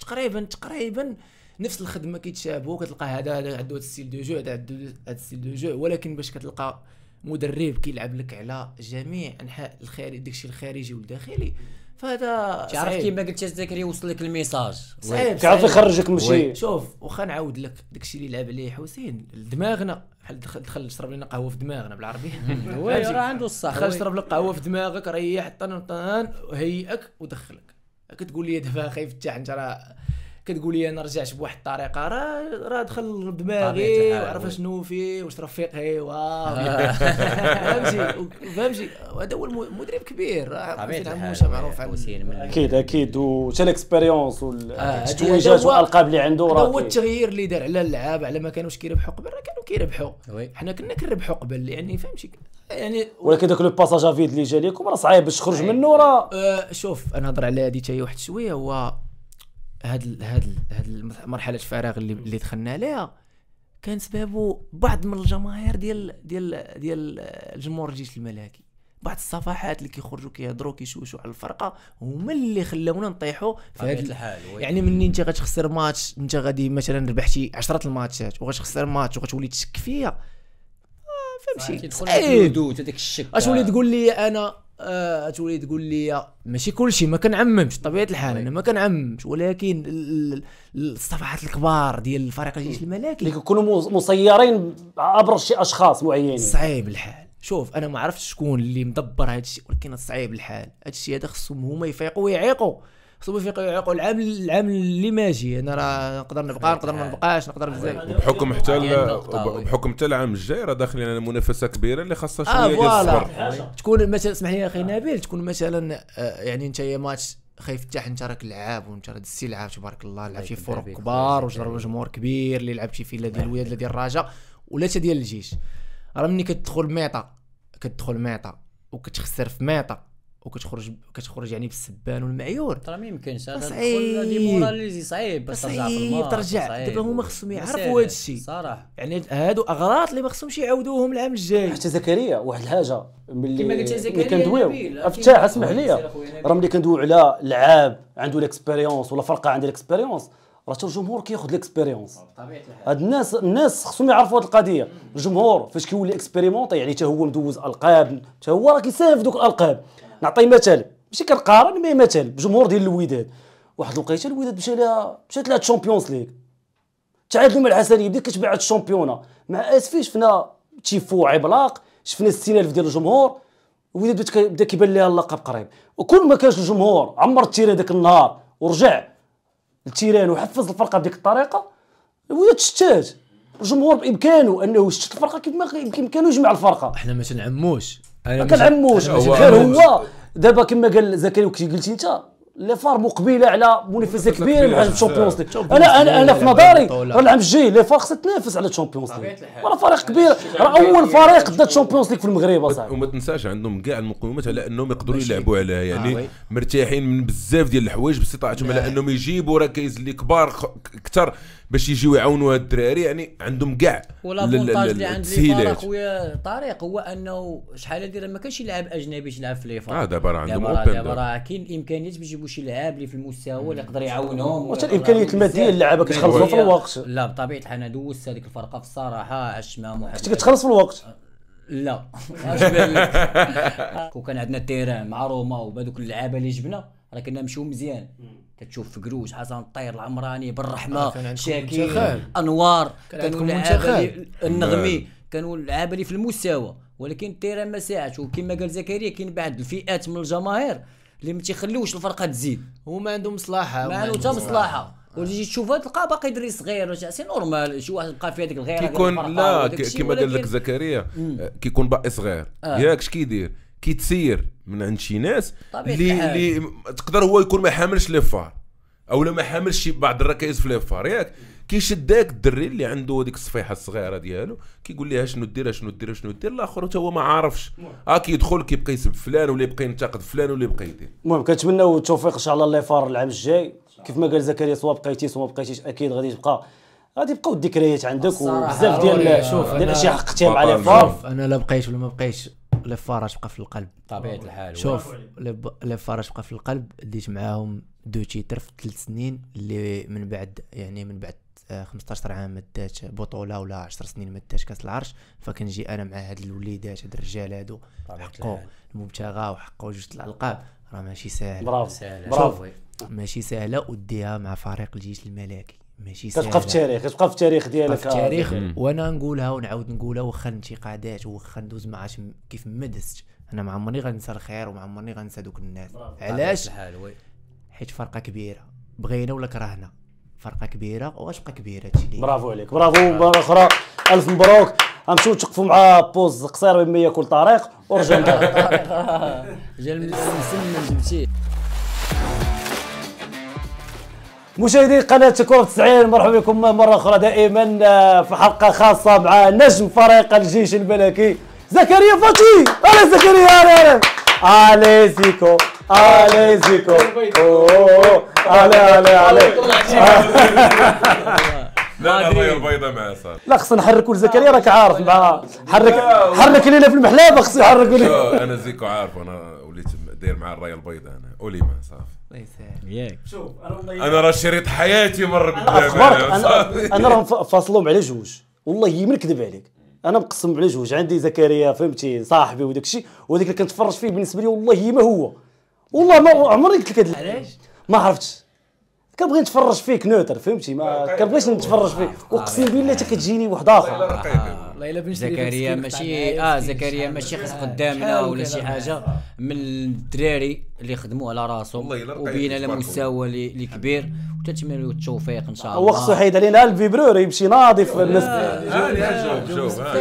تقريبا تقريبا نفس الخدمة كيتشابهوا كتلقى هذا هذا عنده هذا ال style de jeu هذا عنده هذا ال style de jeu ولكن باش كتلقى مدرب كيلعب لك على جميع أنحاء الخارج داكشي الخارجي والداخلي فهذا تعرف. كيما قلت يا زكريا وصل لك ال message. صعيب كيعرف صعيب. يخرجك من شي. شوف واخا نعاود لك داكشي اللي لعب عليه حسين. دماغنا بحال دخل دخل شرب لنا قهوة في دماغنا بالعربيه oui فهمتي؟ راه عنده الصح. دخل. شرب لك قهوة في دماغك ريح طن طن هيئك ودخلك. كتقول لي دابا خايف تاع انت راه كتقول لي أنا رجعت بواحد الطريقة راه راه دخل دماغي وعرف. شنو فيه واش رفيقي واو فهمتي فهمتي هذا هو الم- مدرب كبير عموشه oui. معروف أكيد أكيد وتا ال expérience والتتويجات والألقاب اللي عنده راه هو. التغيير اللي دار على اللعاب على ما كانوش كيربحوا قبل راه كانوا كيربحوا. حنا كنا كنربحوا قبل يعني فهمتي يعني ولكن داك le passage à vide اللي جا لكم راه صعيب باش تخرج منه راه آه، شوف أنا نهضر على هذه حتى واحد شوية هو هاد هاد هاد مرحلة الفراغ اللي اللي دخلنا عليها كان سببه بعض من الجماهير ديال ديال ديال الجمهور الجيش الملكي. بعض الصفحات اللي كيخرجوا كيهضروا كيشوشوا على الفرقة هما اللي خلاونا نطيحوا في هاد الحال. يعني مني انت غتخسر ماتش انت غادي مثلا ربحتي 10 الماتشات وغتخسر ماتش وغتولي تشك فيا. آه، فهمتي؟ تدخل الردود هذاك الشك. اشولي تقول لي أنا آه، تولي تقول لي ماشي كل شيء ما كنعممش طبيعة الحال أنا ما كنعممش ولكن ال- ال- الصفحات الكبار ديال الفريق الجيش اللي الملكي كيكونوا مو- مسيرين عبر شي أشخاص معينين. صعيب الحال. شوف أنا ما عرفتش شكون اللي مدبر هذا الشيء ولكن صعيب الحال. هذا الشيء هذا خصهم هما يفيقوا ويعيقوا. خصهم يفيقوا ويعيقوا العام العام اللي ماجي أنا راه نقدر نبقى نقدر ما نبقاش نقدر بزاف. بحكم حتى oui. بحكم حتى العام الجاي راه داخلين على منافسة كبيرة اللي خاصها آه شوية ديال الصبر. voilà تكون مثلا اسمح لي يا أخي نبيل تكون مثلا آه، يعني أنت يا ماتش خايف تاع أنت راك لعاب وأنت راه دزتي لعاب تبارك الله لعب شي يكون فرق كبار وجرب جمهور كبير اللي لعبتي فيه لا ديال الوداد لا ديال الرجاء ولا حتى ديال الجيش. راه ملي كتدخل mi-temps كتدخل mi-temps وكتخسر في mi-temps. وكتخرج كتخرج يعني بالسبان والمعيور ترى ما يمكنش هذا صعيب. صعيب باش ترجع في صعيب الماتش ترجع. دابا هما خصهم يعرفوا. هاد الشيء. صراحة يعني هادو أغراض اللي ما خصهمش يعاودوهم العام الجاي حتى زكريا واحد الحاجة ملي كما قلت زكريا كندويو أكيد. اسمح لي. راه ملي كندويو على لعاب عنده ال expérience ولا فرقة عندها ال expérience راه حتى الجمهور كياخذ الحال هاد الناس الناس خصهم يعرفوا هاد القضية الجمهور فاش كيولي expérimenté يعني حتى هو مدوز ألقاب حتى هو راه كيساهم في دوك الألقاب نعطي مثال. ماشي كنقارن مي مثال بجمهور ديال الوداد. واحد الوقيته الوداد مشى لها مشات لها ال Champions League تعادلوا مع الحسنيه بدات كتبيع هاد الشامبيونه. مع آسفي شفنا تيفو عملاق شفنا استناف ديال الجمهور. الوداد بدا كيبان لها اللقب قريب. وكل ما كانش الجمهور عمر التيران داك النهار ورجع التيران وحفز الفرقة بديك الطريقة الوداد شتات. الجمهور بإمكانه أنه يشتت الفرقة كيف ما بامكانه يجمع الفرقة. إحنا ما تنعموش. ما كنعموش غير هو دابا كما قال زكريا وكي قلتي انت les FAR مقبله على منافسه كبيره بزاف. ال Champions League أنا أنا أنا في نظري العام الجاي les FAR خصها تنافس على ال Champions League راه فريق كبير راه اول فريق دا ال Champions League في المغرب اصاحبي وما تنساش عندهم كاع المقومات على انهم يقدروا يلعبوا عليها آه، يعني. مرتاحين من بزاف ديال الحوايج باستطاعتهم على انهم يجيبوا ركائز اللي كبار أكثر باش يجيو يعاونوا هاد الدراري يعني عندهم كاع وال avantage اللي عند اخويا طارق هو أنه شحال هادي راه ما كانش لاعب أجنبي يلعب في les FAR آه دابا راه عندهم اوبن دابا. راه كاين الإمكانيات باش يجيبوا شي لاعب اللي في المستوى اللي يقدر يعاونهم. واش الإمكانيات المادية اللعابه كتخلصوا في الوقت. لا بطبيعة الحال أنا دوزت هذيك الفرقة في الصراحة عشت معاهم واحد كنت كتخلص في الوقت. لا. اش بان لك وكان عندنا ال terrain مع روما وبهذوك اللعابة اللي جبنا راه كنا نمشيو مزيان. كتشوف فكروش حسن الطير العمراني بالرحمة آه، شاكير. أنوار كان كانوا عندكم منتخب. النغمي كانوا اللعابه اللي في المستوى ولكن ال terrain ما ساعدش وكما قال زكريا كاين بعض الفئات من الجماهير اللي ما تيخليوش الفرقة تزيد. هما عندهم مصلحة ما هما عنده حتى عندهم مصلحة. وتجي تشوفها تلقاه باقي دري صغير c'est normal شي واحد بقى في هذيك الغيرة كيكون لا وداك ك- الشيء، كما قال لك زكريا آه، كيكون باقي صغير. آه. ياك اش كيدير كيتسير من عند شي ناس اللي. اللي تقدر هو يكون ما حاملش les FAR أو ما حاملش بعض الركائز في les FAR. ياك كيشد داك الدري اللي عنده هذيك الصفيحة الصغيرة ديالو كيقول لها شنو دير شنو دير شنو دير الآخر حتى هو ما عارفش. آه كيدخل كيبقى يسب فلان ولا يبقى ينتقد فلان ولا يبقى يدير. المهم كنتمناو التوفيق إن شاء الله les FAR العام الجاي. كيف ما قال زكريا سواء بقيتي سواء ما بقيتيش أكيد غادي تبقى غادي يبقاو الذكريات عندك وبزاف ديال ديال أنا- الاشياء حققتيها مع لي فار. أنا لا بقيت ولا ما بقيتش. لي فار تبقى في القلب. طبيعة الحال. شوف لي ب- لي فار تبقى في القلب ديت معاهم deux titres في ثلاث سنين اللي من بعد يعني من بعد آه، 15 عام ما دات بطولة ولا 10 سنين ما دات كاس العرش. فكنجي أنا مع هاد الوليدات هاد الرجال هادو حقوا الحال. المبتغى وحقوا جوج الألقاب. راه ماشي ساهل. برافو. برافو. ماشي سهله وديها مع فريق الجيش الملكي. ماشي كتبقى في سهلة. التاريخ كتبقى في التاريخ ديالك. في التاريخ آه، وأنا نقولها ونعاود نقولها واخا انتقادات واخا ندوز مع عاش كيف ما دزت أنا ما عمرني غنسى الخير وما عمرني غنسى دوك الناس. علاش؟ حيت فرقة كبيرة. بغينا ولا كرهنا؟ فرقة كبيرة وغتبقى كبيرة هادشي اللي برافو عليك برافو. مره أخرى. ألف مبروك. غنمشيو نتوقفوا مع بوز قصير مما ياكل طريق. ندوزو. جا المسمن جبتيه مشاهدي قناة كرة 90 مرحبا بكم مرة أخرى دائما آه، في حلقة خاصة مع نجم فريق الجيش الملكي زكريا فاتي. أهلا زكريا أهلا أهلا. زيكو أهلا زيكو. أهلا أهلا أهلا. لا الرايه البيضاء معاه صار لا خصنا نحركوا لزكريا راك عارف مع حرك حرك لينا في المحلابة خصو يحركوا لي أنا زيكو عارف أنا وليت داير مع الراية البيضاء أنا. اوليما صافي. الله يسهل ياك أنا راه شريط حياتي مر قدامي أنا أنا راه فاصلهم على جوج. والله هي ما نكذب عليك. أنا مقسم على جوج. عندي زكريا فهمتي صاحبي وداك الشيء. وهذيك اللي كنتفرج فيه بالنسبة لي والله هي ما هو. والله ما عمري قلت لك علاش؟ ما عرفتش. كنبغي نتفرج فيك نوتر فهمتي؟ ما كنبغيش نتفرج فيه أقسم بالله حتى كتجيني واحد آخر. والله إلا بنشري زكريا ماشي آه زكريا ماشي خص قدامنا ولا شي حاجة؟ من الدراري اللي خدموا على راسهم وبين على مستوى اللي كبير. وتتمنى التوفيق إن شاء الله. هو خصو يحيد علينا الفيبرور يمشي ناضي في الناس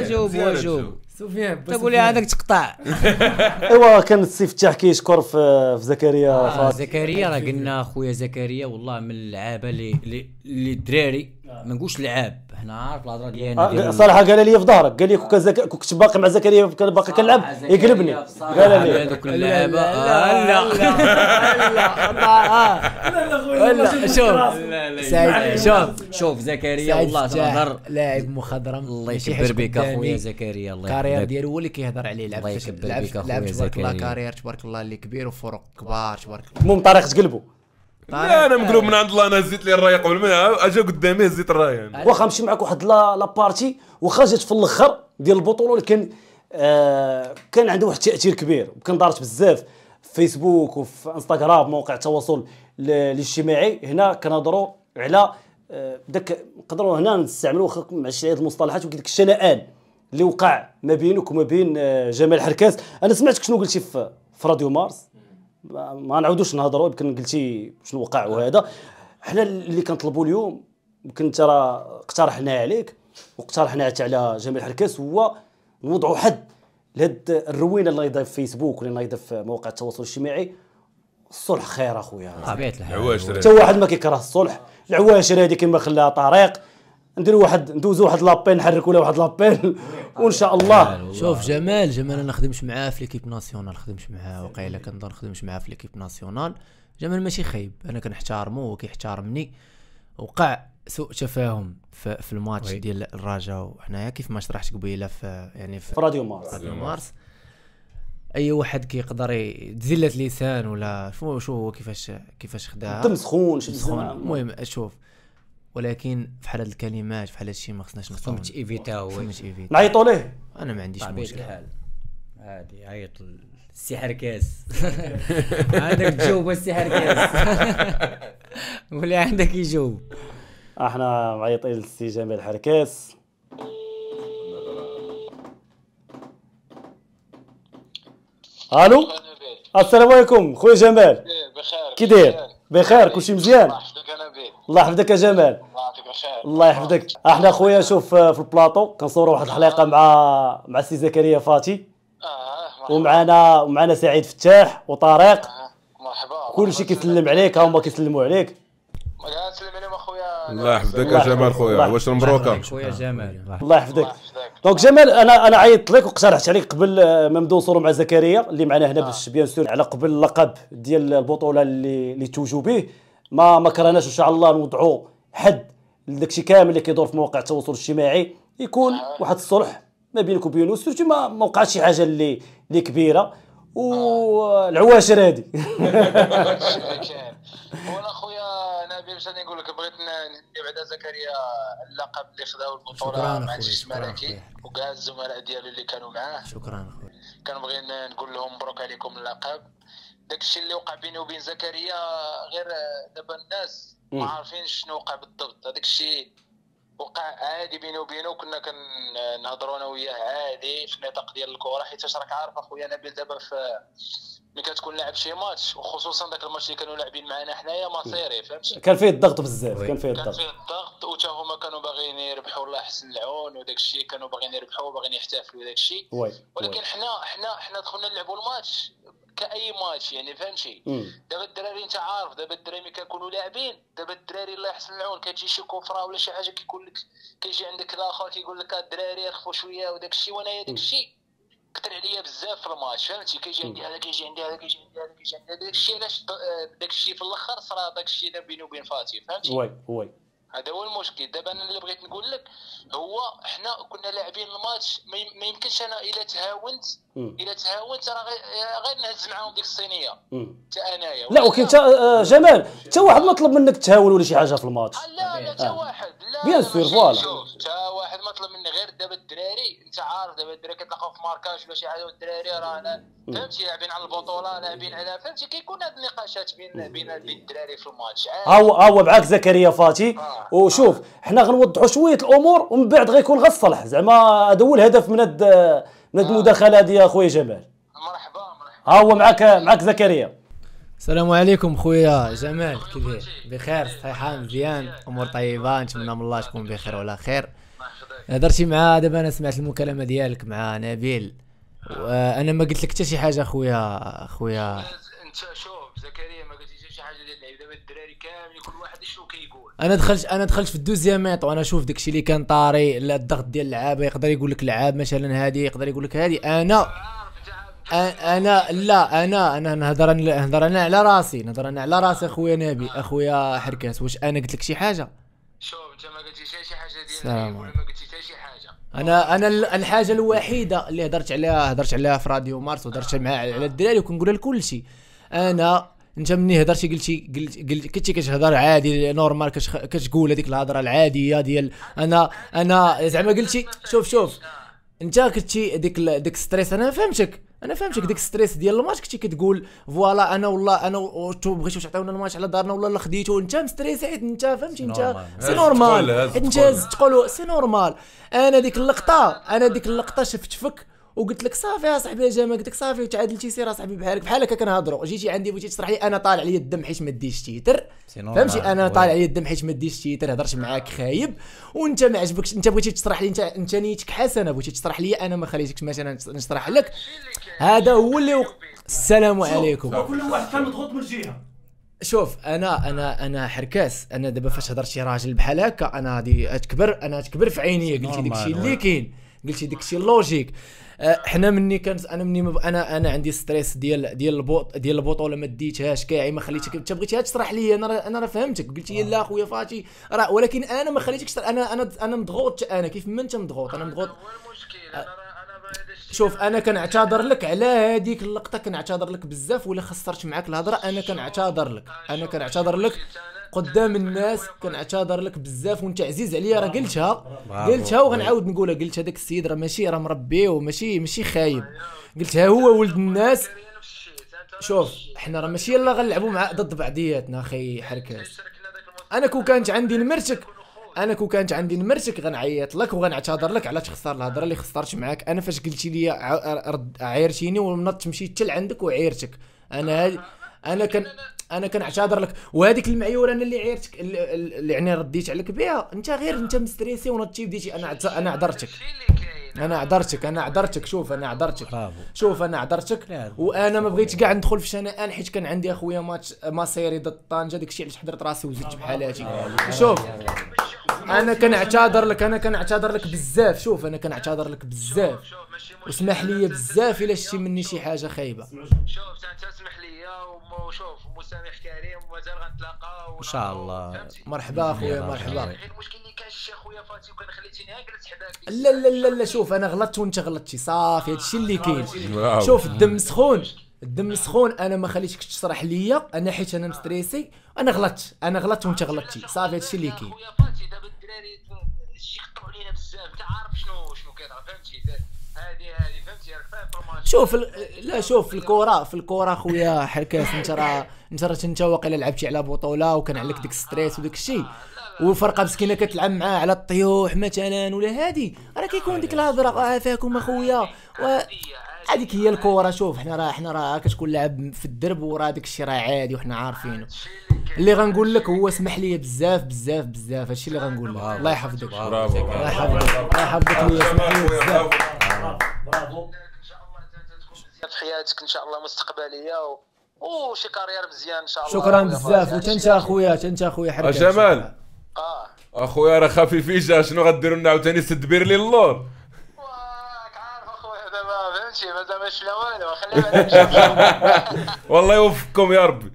جاوب جاوب سفيان تقول لي عندك تقطع. ايوا كان السي فتاح كيشكر في في زكريا آه زكريا راه قلنا خويا زكريا والله من اللعابة اللي اللي اللي الدراري ما نقولش لعاب. حنا عارف الهضره ديالنا آه، ديال- صراحة قال لي في ظهرك قال لي كون زك... كنت باقي مع زكريا كان باقي كنلعب آه، زكريا يقلبني قال لي هذوك اللعابه آه، لا لا شوف سعيد شوف شوف زكريا والله تهضر لاعب مخضرم الله يكبر بك. اخويا زكريا الله الكارير يحفظك ديالو هو اللي كيهضر عليه لعب الله يكبر لعب بك لعب أخويا تبارك الله زكريا. كارير تبارك الله اللي كبير وفرق كبار تبارك الله المهم طريق تقلبوا لا أنا مقلوب من عند الله أنا هزيت لي الرايه قبل ما اجا قدامي هزيت الرايه أنا. واخا نمشي معك واحد لا لا partie واخا جات في الأخر ديال البطولة ولكن آه كان عنده واحد التاثير كبير وكان دارت بزاف في فيسبوك وفي انستغرام مواقع التواصل ال- الاجتماعي. هنا كنهضروا على آه، داك نقدروا هنا نستعملوا واخا ماشي هاد المصطلحات ولكن داك الشنآن اللي وقع ما بينك وما بين آه، جمال حركاس. أنا سمعتك شنو قلتي في في راديو مارس؟ ما نعاودوش نهضروا يمكن قلتي شنو وقع وهذا. حنا اللي كنطلبوا اليوم يمكن انت راه اقترحنا عليك واقترحنا حتى على جميع الحركاس هو نوضعوا حد لهاد الروينة اللي نايضة في فيسبوك واللي نايضة في مواقع التواصل الاجتماعي. الصلح خير أخويا. طبيعه الحال حتى واحد ما كيكره الصلح. العواشر هذه كما خلاها طريق. نديروا واحد ندوزوا واحد لابين نحركوا له واحد لابين. وإن شاء الله. شوف جمال جمال أنا نخدمش معاه في ليكيب ناسيونال نخدمش معاه وقيلا كنظن نخدمش معاه في ليكيب ناسيونال. جمال ماشي خايب أنا كنحتارمو وهو كيحتارمني وقع سوء تفاهم في, الماتش. ديال الرجاء وحنايا. كيف ما شرحت قبيلة في يعني في راديو مارس. راديو مارس. أي واحد كيقدر ي- تزلة لسان ولا شو شو هو كيفاش كيفاش خداها؟ دم سخون شي. المهم شوف. ولكن فحال هاد الكلمات فحال هاد الشيء ما خصناش تيفيتاو خصهم تيفيتاو. نعيطوا ليه أنا ما عنديش مشكل الحال. عادي عيط السي حركاس عندك تجاوب السي حركاس ولا عندك يجاوب. إحنا معيطين للسي جمال حركاس ألو؟ السلام عليكم. خويا جمال. بخير كي داير؟ بخير كلشي مزيان. الله يحفظك أنا بيه. الله يحفظك يا جمال. الله يعطيك الخير. الله يحفظك. أحنا خويا شوف آه، في البلاطو كنصوروا واحد الحلقة مع مع السي زكريا فاتي. آه مرحبا. ومعنا ومعنا سعيد فتاح وطارق. آه، مرحبا. كلشي كيسلم عليك. ها هما كيسلموا عليك. الله يحفظك يا جمال. خويا. واش مبروكه خويا جمال. الله يحفظك. الله يحفظك donc جمال أنا أنا عيطت لك واقترحت عليك قبل آه، ما نبداو نصوروا مع زكريا اللي معنا هنا باش bien sûr على قبل اللقب ديال البطولة اللي اللي توجوا به. ما ما كرهناش إن شاء الله نوضعوا حد لداكشي كامل اللي كيدور في مواقع التواصل الاجتماعي. يكون واحد الصلح ما بينك وبينه سيرتو ما ما وقعش شي حاجة اللي اللي كبيرة. والعواشر هذه نبيل باش نقول لك بغيت ندي بعدا زكريا اللقب اللي خداو البطوله مع الجيش الملكي. وكاع الزملاء ديالو اللي كانوا معاه. شكرا اخويا كنبغي نقول لهم مبروك عليكم اللقب. داك الشيء اللي وقع بيني وبين زكريا غير دابا الناس ما. عارفين شنو وقع بالضبط. هذاك الشيء وقع عادي بيني وبينه. وكنا كنهضروا أنا وياه عادي في النطاق ديال الكره حيت راك عارف أخويا؟ نبيل دابا في ملي كتكون لاعب شي ماتش وخصوصا ذاك الماتش اللي كانوا لاعبين معنا حنايا مصيري فهمتي كان فيه الضغط بزاف. كان فيه كان الضغط فيه الضغط وتا هما كانوا باغيين يربحوا الله يحسن العون وداك الشيء كانوا باغيين يربحوا وباغيين يحتفلوا وداك الشيء ولكن. حنا حنا حنا دخلنا نلعبوا الماتش كأي ماتش يعني فهمتي. دابا الدراري انت عارف دابا الدراري ملي كيكونوا لاعبين دابا الدراري الله يحسن العون كتجي شي كفره ولا شي حاجة كيقول لك كيجي عندك الآخر كيقول لك الدراري رخفوا شوية وداك الشيء وأنايا داك الشيء كثر عليا بزاف في الماتش. فهمتي كيجي عندي هذا كيجي عندي هذا كيجي عندي هذا كيجي عندي هذا الشيء علاش آه، داك الشيء في الأخر صرا داك الشيء بيني وبين فاتي فهمتي؟ oui oui. هذا هو المشكل. دابا أنا اللي بغيت نقول لك هو حنا كنا لاعبين الماتش ما يم- ما يمكنش أنا إلا تهاونت. إلا تهاونت راه غير- نهز معاهم ديك الصينية. حتى أنايا. لا ولكن تا- آه، جمال. حتى واحد ما طلب منك تهاون ولا شي حاجة في الماتش. آه، لا لا تا واحد. لا bien sûr, voilà. شوف تا واحد ما طلب مني غير دابا الدراري. انت عارف دابا الدراري كتلاقاو في marquage ولا شي حاجة والدراري راه فهمتي لاعبين على البطولة لاعبين على فهمتي كيكون هاد النقاشات بين بين بين الدراري في الماتش. ها هو ها هو معاك زكريا فاتي. آه. وشوف حنا غنوضحوا شوية الأمور ومن بعد غيكون غير الصلح زعما هذا هو الهدف من هاد هاد المداخله هذه يا خويا جمال. مرحبا مرحبا. ها هو معاك معاك زكريا. السلام عليكم خويا جمال كي داير بخير صحيحة مزيان أمور طيبة نتمنى من الله تكون بخير وعلى خير. هضرتي مع دابا أنا سمعت المكالمة ديالك مع نبيل. وأنا ما قلت لك حتى شي حاجة خويا خويا. أنت شوف كامل كل واحد شنو كيقول. أنا دخلت أنا دخلت في الدوزيام ميط وأنا شوف داكشي اللي كان طاري لا الضغط ديال اللعابة يقدر يقول لك لعاب مثلا هذه يقدر يقول لك هذه أنا أنا لا أنا أنا نهضر نهضر أنا على راسي نهضر أنا على راسي أخويا نبي أخويا حركاس. واش أنا قلت لك شي حاجة؟ شوف أنت ما قلتيش شي حاجة ديال السلام اللعيبة ولا ما قلتيش حتى شي حاجة. أنا أنا ال- الحاجة الوحيدة اللي هضرت عليها هضرت عليها في راديو مارس وهضرت مع على الدراري وكنقولها لكل شيء. أنا انت مني هضرتي قلتي قلت كنتي كتهضر عادي normal كتقول هذيك الهضرة العادية ديال أنا أنا زعما قلتي شوف شوف انت كنتي ديك ديك stress أنا فهمتك أنا فهمتك ديك stress ديال الماتش كنتي كتقول voilà أنا والله أنا وانتو بغيتو تعطيونا الماتش على دارنا ولا لا خديتو أنت مستريس حيت أنت فهمتي أنت. c'est normal أنت تقول. c'est normal أنا ديك اللقطه أنا ديك اللقطة شفت فيك وقلت لك صافي يا صاحبي يا جمال قلت لك صافي وتعادلتي سير صاحبي بحالك. بحال هكا كنهضروا جيتي عندي بغيتي تشرح لي أنا طالع لي الدم حيت ما ديش titre. فهمتي؟ أنا. طالع لي الدم حيت ما ديش titre هضرت معاك خايب. وأنت ما عجبكش أنت بغيتي تشرح لي أنت أنت نيتك حسنة بغيتي تشرح لي أنا ما خليتكش مثلا نشرح لك. هذا هو اللي وق... السلام عليكم. كل واحد كان مضغوط من جهة. شوف أنا أنا أنا حركاس. أنا دابا فاش هضرت شي راجل بحال هكا أنا غادي أتكبر أنا أتكبر في عينيا. قلتي داكشي اللي. كاين. قلتي داكشي logique. آه، حنا مني كانت أنا مني مب... أنا أنا عندي stress ديال ديال البوط ديال البطوله ما ديتهاش كاعي ما خليتك انت بغيتيها تشرح لي أنا أنا راه فهمتك قلتي لي لا خويا فاتي راه ولكن أنا ما خليتكش أنا أنا أنا مضغوط أنا كيف ما انت مضغوط أنا مضغوط شوف أنا كنعتذر لك على هذيك اللقطه كنعتذر لك بزاف ولا خسرت معاك الهضره أنا كنعتذر لك أنا كنعتذر لك قدام الناس كنعتذر لك بزاف وانت عزيز عليا راه قلتها. قلتها وغنعاود نقولها قلت هذاك السيد راه ماشي راه مربي وماشي ماشي خايب. قلتها هو ولد الناس. شوف. إحنا راه ماشي يلا غنلعبوا مع ضد بعضياتنا أخي حركاس. الموسم أنا كون كانت عندي نمرتك أنا كون كانت عندي نمرتك غنعيط لك وغنعتذر لك علاش خسر الهضرة اللي خسرت معاك. أنا فاش قلتي لي ع- رد عايرتيني ونضت مشيت حتى لعندك وعيرتك أنا أنا كان أنا كنعتذر لك. وهذيك المعيورة أنا اللي عيرتك اللي, اللي يعني رديت عليك بها. أنت غير أنت مستريسي ونضتي بديتي أنا عت- أنا عذرتك أنا عذرتك أنا عذرتك شوف أنا عذرتك. شوف أنا عذرتك. وأنا ما بغيتش كاع ندخل في شنآن حيت كان عندي أخويا ماتش ماسيري ضد طنجة. داكشي علاش حضرت راسي وزدت بحالاتي. شوف. أنا كنعتذر لك أنا كنعتذر لك بزاف. شوف أنا كنعتذر لك بزاف. واسمح لي بزاف إلا شتي مني شي حاجة خايبة. شوف أنت اسمح لي وشوف مسامح كريم ومازال غنتلاقاو. إن شاء الله. مرحبا أخويا مرحبا. غير المشكل اللي كان شي اخويا فاتي وكان خليتيني هكا حداك. لا لا لا لا شوف أنا غلطت وأنت غلطتي. صافي هادشي اللي كاين. شوف الدم سخون. الدم سخون أنا ما خليتكش تشرح ليا. أنا حيت أنا مستريسي أنا غلطت أنا غلطت وأنت غلطتي. صافي هادشي اللي كاين. خويا فاتي دابا الدراري شي خطروا علينا بزاف. انت عارف شنو شنو كيطرا. فهمتي؟ هادي هادي فهمتي؟ راك فاهم شوف ال... لا شوف في الكره في الكره خويا حركاس انت راه انت راه انت واقيلا لعبتي على بطولة وكان عليك ديك stress وداك الشيء وفرقة مسكينة كتلعب معاه على الطيوح مثلا ولا هادي. راه كيكون ديك الهضرة عافاكم اخويا و... هذيك هي الكره شوف حنا راه حنا راه كتكون لاعب في الدرب وراه داك الشيء راه عادي وحنا عارفينه. اللي غنقول لك هو اسمح لي بزاف بزاف بزاف. هادشي اللي غنقول لك. الله يحفظك. الله برافو. يحفظك. الله يحفظك ليا اسمح لي بزاف. برافو. ان شاء الله انت تكون مزيان في حياتك ان شاء الله مستقبليه و... وشي carrière مزيان ان شاء الله شكرا. بزاف فاتي. وتنت اخويا تنت اخويا حركاس جمال آه اخويا راه خفيفيجه شنو غديروا لنا عاوتاني؟ سدبير لي اللور فهمتي مازال ما شفنا والو خلينا نشوفوا والله يوفقكم يا ربي.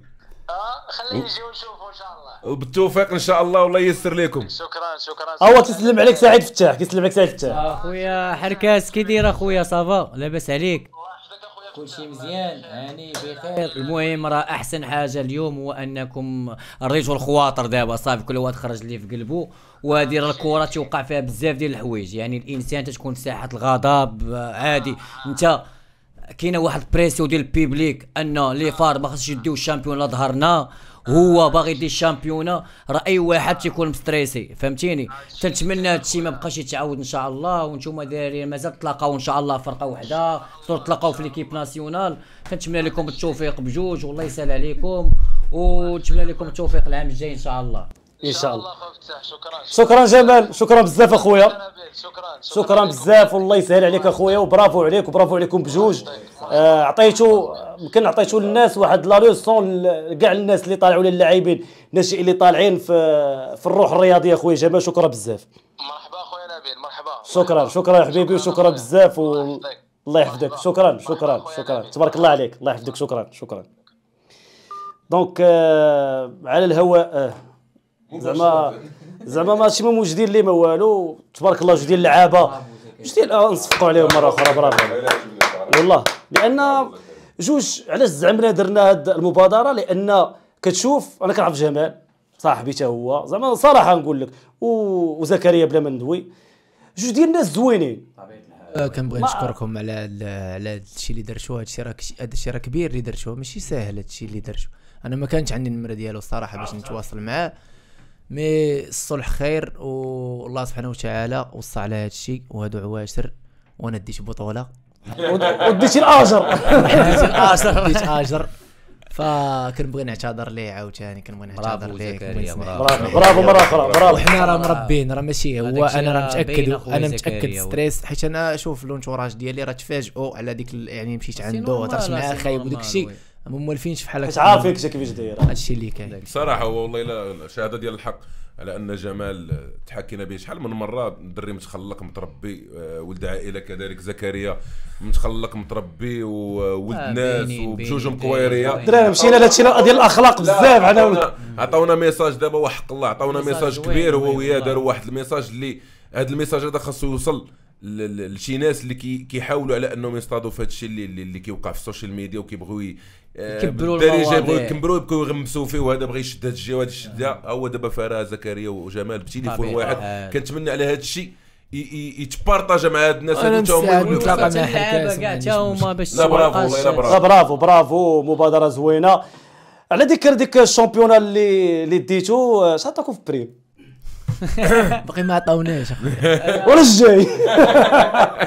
آه خلينا نجيو نشوفوا إن شاء الله. وبالتوفيق إن شاء الله والله ييسر لكم شكرا شكرا. هو كيسلم عليك سعيد فتاح كيسلم عليك سعيد فتاح. أخويا حركاس كي داير أخويا صافا لاباس عليك. كلشي مزيان. هاني بخير. المهم راه أحسن حاجة اليوم هو أنكم ريتوا الخواطر دابا صافي كل واحد خرج اللي في قلبه وهذه الكره توقع فيها بزاف ديال الحوايج. يعني الإنسان تتكون ساحة الغضب عادي. أنت كاينة واحد ال pression ديال ال public أن ليفار ما خصش يديو ال championnat لا ظهرنا هو باغي يدي ال championnat راه أي واحد تيكون مstressé فهمتيني؟ تنتمنى هادشي ما بقاش يتعاود إن شاء الله وأنتم دايرين مازال تلاقاو إن شاء الله فرقة وحدة سور تلاقاو في l'équipe nationale. كنتمنى لكم التوفيق بجوج والله يسهل عليكم ونتمنى لكم التوفيق العام الجاي إن شاء الله. إن شاء الله. شكرا. شكرا جمال. شكرا بزاف أخويا. شكرا. شكرا بزاف. والله يسهل عليك أخويا. وبرافو عليك. وبرافو عليكم بجوج. آه، عطيتو يمكن عطيتو للناس واحد لا لوسون كاع الناس اللي طالعوا للاعبين الناشئين اللي طالعين في في الروح الرياضية أخويا. جمال شكرا بزاف. مرحبا أخويا نبيل. مرحبا. شكرا. شكرا يا حبيبي. وشكرا. بزاف. و... الله يحفظك. شكرا. شكرا. شكرا. تبارك الله عليك. الله يحفظك. شكرا. شكرا. دونك آه على الهواء آه زعما زعما ماشي ما موجودين لي ما والو. تبارك الله جوج ديال اللعابة. جوج ديال آه، نصفقوا عليهم مرة أخرى برافو والله لأن جوج علاش زعمنا درنا هاد المبادرة؟ لأن كتشوف أنا كنعرف جمال صاحبي حتى هو. زعما صراحة نقول لك وزكريا بلا ما ندوي. جوج ديال الناس زوينين. آه، كنبغي نشكركم على على الشيء اللي درتو هادشي راه كش- هاد الشيء راه كبير اللي درتو ماشي ساهل هادشي اللي درتو أنا ما كانش عندي النمرة ديالو الصراحه باش نتواصل معاه. mais الصلح خير والله سبحانه وتعالى وصى على هادشي وهادو عواشر وأنا ديت بطولة. ود- وديتي الآجر. ديت الآجر ديت آجر. فكنبغي نعتذر ليه عاوتاني كنبغي نعتذر ليه برافو. برافو برافو مره أخرى برافو. وحنا راه مربين راه ماشي هو الشيء أنا راه متأكد أنا متأكد. stress حيت أنا شوف l'entourage ديالي راه تفاجئوا على ديك يعني مشيت عنده هضرت معاه خايب وداك الشيء. ما موالفينش بحال حيت هكا عارفين كيفاش كيفاش داير هادشي اللي كاين. بصراحة هو والله الا شهاده ديال الحق على أن جمال آه، تحكينا به شحال من مرة دري متخلق متربي آه، ولد عائلة كذلك زكريا متخلق متربي وولد آه، ناس باينين- وبجوجهم باينين- قويرية. باينين. دراري مشينا لهادشي ديال الأخلاق بزاف حنا عطاونا message دابا وحق الله. عطاونا message كبير هو وياه. داروا واحد ال message اللي هذا ال message هذا خاصو يوصل لشي ناس اللي كي كيحاولوا على انهم يصطادوا في هذا الشيء اللي, اللي, اللي كيوقع في ال social media وكيبغيو آه، يكبروا المواضيع. يبغيو يكبروا يبقوا يغمسوا فيه وهذا بغى يشد هذا الشيء وهذا يشد ذا هو دابا فراه زكريا وجمال بتليفون. واحد آه. كنتمنى على هذا الشيء يتpartagea مع هاد الناس هادو تا هما نتلاقى مع ما كاع تا هما. باش لا برافو والله لا برافو آه، برافو برافو مبادرة زوينة على ذكر ديك ال championnat اللي اللي ديتو آه، شحال عطاكم في prime باقي ما عطاوناش أخويا. ولا الجاي.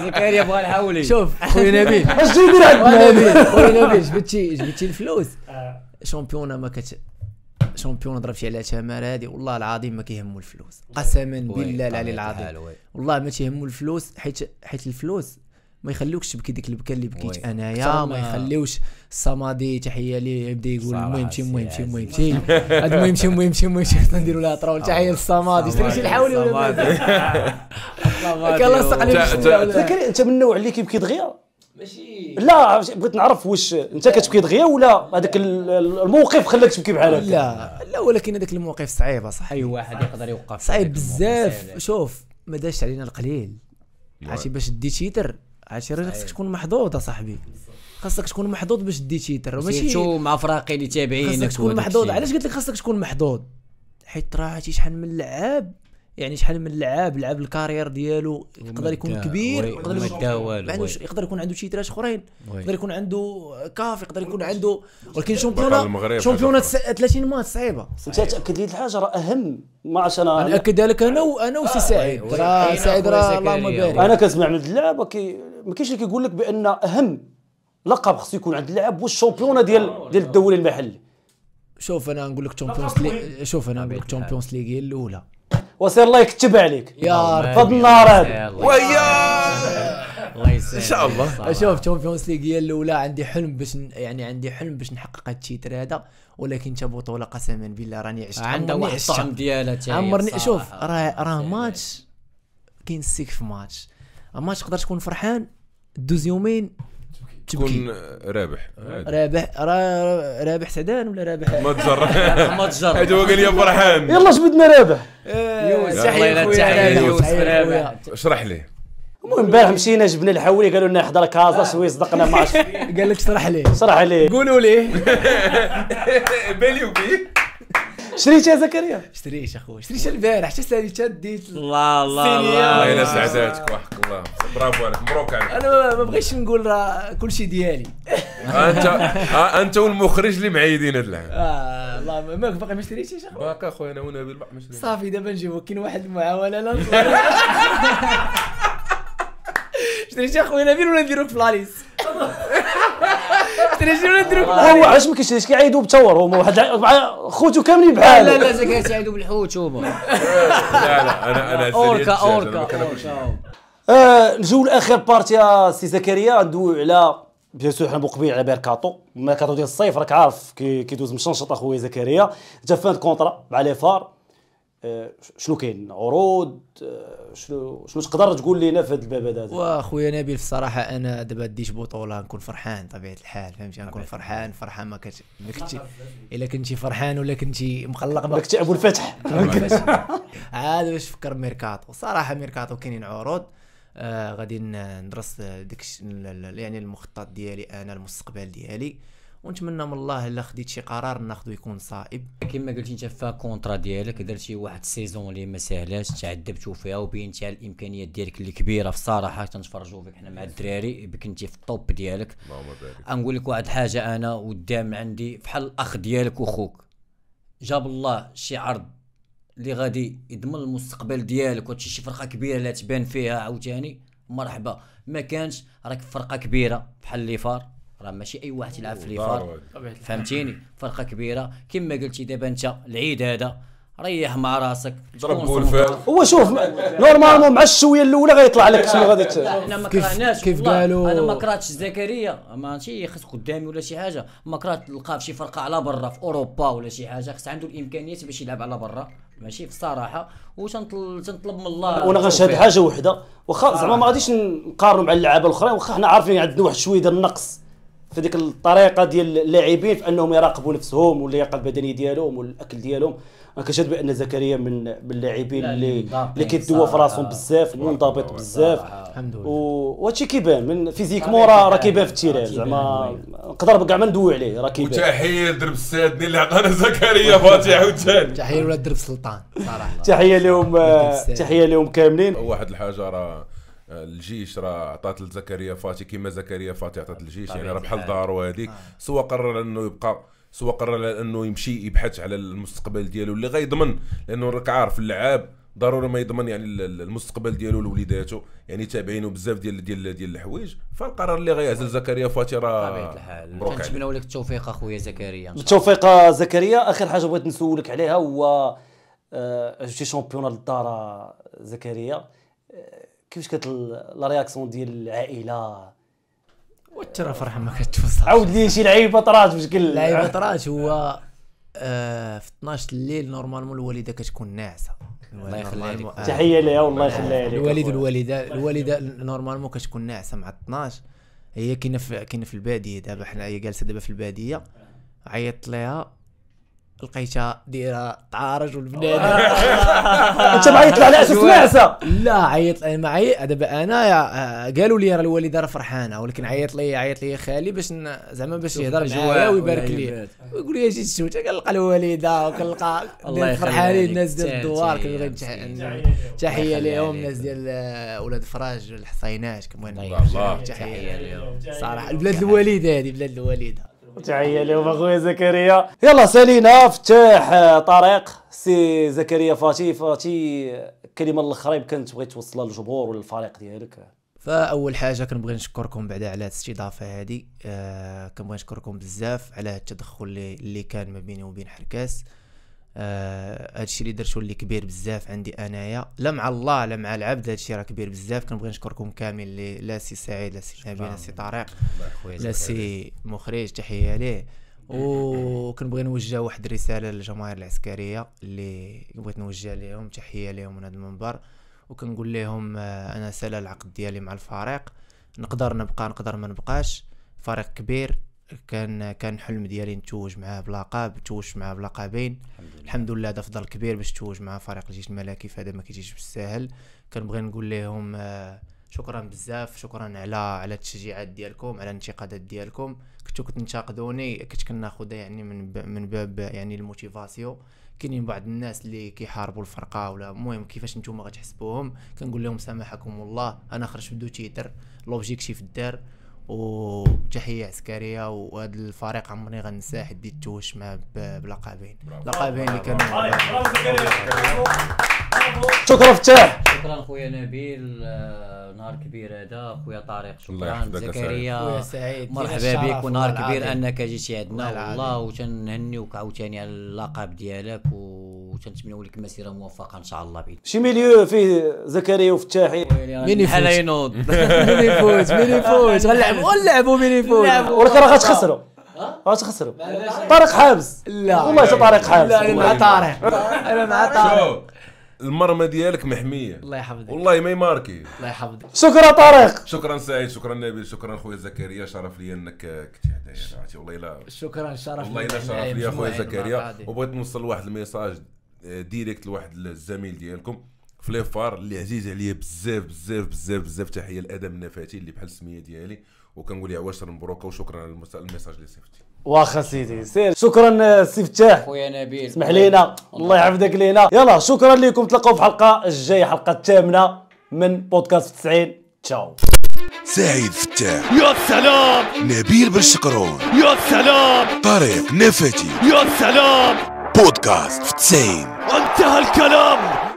زكريا بغى الحولي شوف خويا نبيل. اش جاي يدير عندنا نبيل خويا نبيل جبتي جبتي الفلوس؟ شامبيونا ما كت شامبيون ضربتي على تمار هادي والله العظيم ما كيهمو الفلوس. قسما بالله العلي العظيم. والله ما تيهمو الفلوس حيت حيت الفلوس ما يخليوكش تبكي ديك البكا اللي بكيت. أنايا ما يخليوش الصمادي تحية ليه يبدا يقول المهم شي المهم شي المهم. شي. هذا المهم شي المهم شي المهم شي نديروا لها طرول. تحية للصمادي. شتري شي الحولي ولا ولا- زكريا أنت من النوع اللي كيبكي دغيا؟ ماشي. لا بغيت نعرف واش أنت كتبكي دغيا ولا هذاك ال- ال- الموقف خلاك تبكي بحال هكا؟ لا لا ولكن هذاك المواقف صعيبه صح أي واحد يقدر يوقف. صعيب الموقف بزاف. شوف ما داش علينا القليل. عرفتي باش تدي titre عرفتي راه خاصك تكون محظوظ اصاحبي خاصك تكون محظوظ باش تدي titre ماشي surtout مع فراقي اللي تابعينك خاصك تكون محظوظ. علاش قلت لك خاصك تكون محظوظ؟ حيت راه عرفتي شحال من لعاب. يعني شحال من لعاب لعب الكارير ديالو يقدر يكون كبير يقدر يكون. يقدر يكون عنده تيترات أخرين وي. يقدر يكون عنده كاف يقدر يكون عنده ولكن حاجة أخرى. 30 مات صعيبة أنت تأكد لي الحاجة راه أهم ما عرفتش أنا ناكد لك أنا وأنا وسي سعيد وي. راه سعيد راه اللهم. بارك أنا كنسمع من اللعابه كي ما كاينش اللي كيقول لك بأن أهم لقب خصو يكون عند اللاعب هو الشامبيونا ديال ديال الدوري المحلي شوف أنا نقول لك تشامبيونز ليغ شوف أنا نقول لك تشامبيونز ليغ هي الأولى وسير الله يكتب عليك. يا رب هذا الله ويا الله يسهل إن شاء الله. شوف تشامبيونز ليغ هي الاولى عندي حلم باش ن- يعني عندي حلم باش نحقق هاد التيتر هذا. ولكن تا بطوله قسما بالله راني عشت. عندها عمرني واحد. الطعم ديالها عمرني. شوف راه راه ماتش كاين السيك في ماتش. ماتش تقدر تكون فرحان دوز يومين تكون رابح. رابح رابح سعدان ولا رابح؟ ما تجرب ما تجرب هذا هو قال لي فرحان يلا جبدنا رابح. يوسف. رابح. يوسف رابح. اشرح لي. المهم امبارح مشينا جبنا الحولي قالوا لنا حضر كازا شوية صدقنا ما عرفتش قال لك اشرح ليه صراحة عليه قولوا ليه بالي وبي. شريتي يا زكريا؟ اشتريش اخويا اشتريش البارح شتي سالي ديت الله الله. الله الله سعداتك وحق الله. برافو عليك مبروك عليك. أنا ما- بغيتش نقول راه كلشي ديالي. انت آه، أنت والمخرج اللي معيدين هذا العام آه الله ما- ما باقي ما اشتريتيش اخويا باقي اخويا أنا ونبيل باقي ما شرينا. صافي دابا نجيبو. كاين واحد المعاونة لا شريتي اخويا نبيل ولا نديروك في لاليس ولا هو علاش ما كيشريش كيعيدوا بتور هما واحد خوتو كاملين لا بحال لا زكريا سعيد بالحوت شوفوا لا لا أنا أنا أوركا أوركا آه نجيو لآخر بارتي يا سي زكريا. ندويو على بيان سور حنا مقبلين على ميركاتو. ميركاتو ديال الصيف راك عارف كي كيدوز مشنشط أخويا زكريا. انت فان كونطرا مع لي فار شنو كاين؟ عروض؟ آه شنو شنو تقدر تقول لنا في هذا الباب هذا؟ واخويا نبيل الصراحه أنا دابا ديت بطوله نكون فرحان طبيعة الحال فهمتي؟ نكون فرحان فرحان ما كنت ما كنتي إلا كنتي فرحان ولا كنتي مقلق. ما راك تي أبو الفتح. عاد باش فكر ميركاتو. صراحة ميركاتو كاينين عروض. آه غادي ندرس ديك يعني المخطط ديالي أنا المستقبل ديالي. ونتمنى من الله إلا خديت شي قرار ناخذه يكون صائب. كما قلتي انت ف contrat ديالك درتي واحد ال saison اللي ما ساهلاش تعذبتوا فيها وبينتي على الامكانيات ديالك اللي كبيرة في الصراحه تنتفرجوا فيك حنا مع الدراري كنتي في ال top ديالك. اللهم بارك. نقول لك واحد الحاجة أنا قدام عندي بحال الأخ ديالك وخوك. جاب الله شي عرض اللي غادي يضمن المستقبل ديالك وتشي شي فرقة كبيرة اللي تبان فيها عاوتاني. مرحبا. ما كانش راك فرقة كبيرة بحال Les FAR راه ماشي أي واحد يلعب في Les FAR فهمتيني؟ فرقة كبيرة. كما قلتي دابا أنت العيد هذا ريح مع راسك ضرب. المنطقة. هو شوف normalement مع الشوية الأولى غيطلع لك شنو غادي ت- إحنا ما كيف- كرهناش كيف. قالوا- أنا ما كرهتش زكريا ماشي خص قدامي ولا شي حاجة. ما كرهت نلقاه في شي فرقة على برا في أوروبا ولا شي حاجة. خص عنده الإمكانيات باش يلعب على برا. ماشي في الصراحة. وتنطل- تنطلب من الله. وأنا غنشهد. حاجة وحدة. واخا زعما ما غاديش نقارنوا مع اللعابه الأخرين. واخا حنا عارفين عندنا واحد شوية ديال النقص. في ديك الطريقة ديال اللاعبين في أنهم يراقبوا نفسهم واللياقه البدنيه ديالهم والأكل ديالهم. أنا كنشهد بأن زكريا من من اللاعبين لا، اللي اللي كيدوا في راسهم. بزاف منضبط بزاف. الحمد لله. وهادشي كيبان من physiquement راه راه كيبان في ال terrain. زعما نقدر كاع ما ندوي عليه راه كيبان. وتحيه لدرب السادني اللي عطانا زكريا فاتح عاوتاني تحيه لولاد درب سلطان؟ صراحة. تحية لهم. تحية لهم كاملين. واحد الحاجة راه الجيش راه عطات لزكريا فاتي كما زكريا فاتي عطات للجيش يعني راه بحال دارو هذيك سواء قرر انه يبقى سواء قرر انه يمشي يبحث على المستقبل ديالو اللي غيضمن لأنه راك عارف اللعاب ضروري ما يضمن يعني ال- ال- المستقبل ديالو لوليداتو. يعني تابعينه بزاف ديال ديال ديال الحوايج فالقرار اللي غيعزل زكريا فاتي راه بطبيعه الحال. لك التوفيق أخويا زكريا. بالتوفيق زكريا. آخر حاجة بغيت نسولك عليها هو آه، جبتي champion للدار آه، زكريا. آه، كيفاش كانت la réaction ديال العائلة؟ وترى فرحه ما كتوصل عاود لي شي لعيبه طرات بشكل لعيبه طراش هو آه في 12 الليل normalement الوالدة كتكون ناعسة. الله يخليها لك. آه، تحية ليها والله يخليها لك الوالد. والوالده الوالده normalement كتكون ناعسة مع 12 هي كاينة في كاينة في البادية. دابا حنا هي جالسة دابا في البادية. عيطت ليها. لقيتها دايره طارج والبنادم أنت معيط لها على أساس ناعسه لا عيط أنا ما عيط دابا أنا يا- آه، قالوا لي راه الوالدة راه فرحانة ولكن عيط لي عيط لي خالي باش زعما باش يهضر معايا ويبارك لي. ويقول لي أجي تشوت كنلقى الوالدة وكنلقى فرحانين. الناس ديال الدوار كنبغي تحية لهم. الناس ديال آه، ولاد فراج الحصينات الله. تحية لهم. صراحة البلاد الوالدة هذه بلاد الوالدة. تحيه لهم اخويا زكريا. يلا سالينا فتاح آه، طريق. سي زكريا فاتي فاتي الكلمة الأخرى يمكن تبغي توصلها للجمهور وللفريق ديالك؟ فأول حاجة كنبغي نشكركم بعدا على هذه الاستضافة هذه آه كنبغي نشكركم بزاف على التدخل اللي, اللي كان ما بيني وبين حركاس. آه هادشي اللي درتو اللي كبير بزاف عندي أنايا. لا مع الله لا مع العبد هادشي راه كبير بزاف. كنبغي نشكركم كامل اللي لا سي سعيد لا سي نبيل لا سي طارق لا. سي مخرج تحية ليه. وكنبغي نوجه واحد الرسالة للجماهير العسكرية اللي بغيت نوجه لهم تحية لهم من هذا المنبر. وكنقول لهم آه، أنا سال العقد ديالي مع الفريق. نقدر نبقى نقدر ما نبقاش. فريق كبير. كان كان حلم ديالي نتوج معاه بلقب توج معاه بلقبين الحمد لله. هذا فضل كبير باش توج مع فريق الجيش الملكي فهذا ما كيجيش بالساهل. كنبغي نقول لهم آه، شكرا بزاف شكرا على على التشجيعات ديالكم على الانتقادات ديالكم. كنتو كتنتقدوني كنت كناخذها يعني من ب- من باب يعني ال motivation. كاينين بعض الناس اللي كيحاربوا الفرقة ولا المهم كيفاش نتوما غتحسبوهم. كنقول لهم سامحكم الله أنا خرجت ب deux titres l'objectif دار وتحيه عسكرية وهذا الفريق عمرني غنساه بديت توجت معاه بلقبين لقبين اللي كانوا شكرا فتاح شكرا خويا نبيل آه، نهار كبير هذا. خويا طارق الله شكرا. زكريا مرحبا بك. ونهار كبير. أنك جيتي عندنا. والله. وتنهنيوك عاوتاني على اللقب ديالك. وتنتمنوا لك مسيره موفقة إن شاء الله بإذن شي ميليو فيه زكريا وفتاحي. مين يفوز؟ ينوض. مين يفوز مين يفوز غنلعبوا غنلعبوا مين يفوز ولكن راه غتخسروا. غتخسروا. طارق حابس. لا والله حتى طارق حابس. لا أنا مع طارق أنا مع طارق. شوف المرمى ديالك محمية. الله يحفظك. والله ما يماركي. الله يحفظك. شكرا طارق. شكرا سعيد شكرا نبيل شكرا خويا زكريا. شرف لي إنك كنتي هدايا عرفتي والله الا شكرا شرف والله إلا. شرف لي مع زكريا. وبغيت نوصل واحد ال message direct لواحد الزميل ديالكم في Les FAR اللي عزيز عليا بزاف بزاف بزاف بزاف. تحيه لآدم النفاتي اللي بحال السمية ديالي. وكنقول يا عواشر مبروك وشكرا على ال message اللي صيفطتي. واخا سيدي سير. شكرا سي فتاح خويا نبيل. اسمح لينا. الله يحفظك لينا. يلا شكرا لكم تلقاو في الحلقة الجاية حلقة الثامنة من بودكاست 90 تشاو. سعيد فتاح. يا سلام. نبيل بالشقرون يا سلام. طارق نفتي يا سلام. بودكاست. في 90 انتهى الكلام.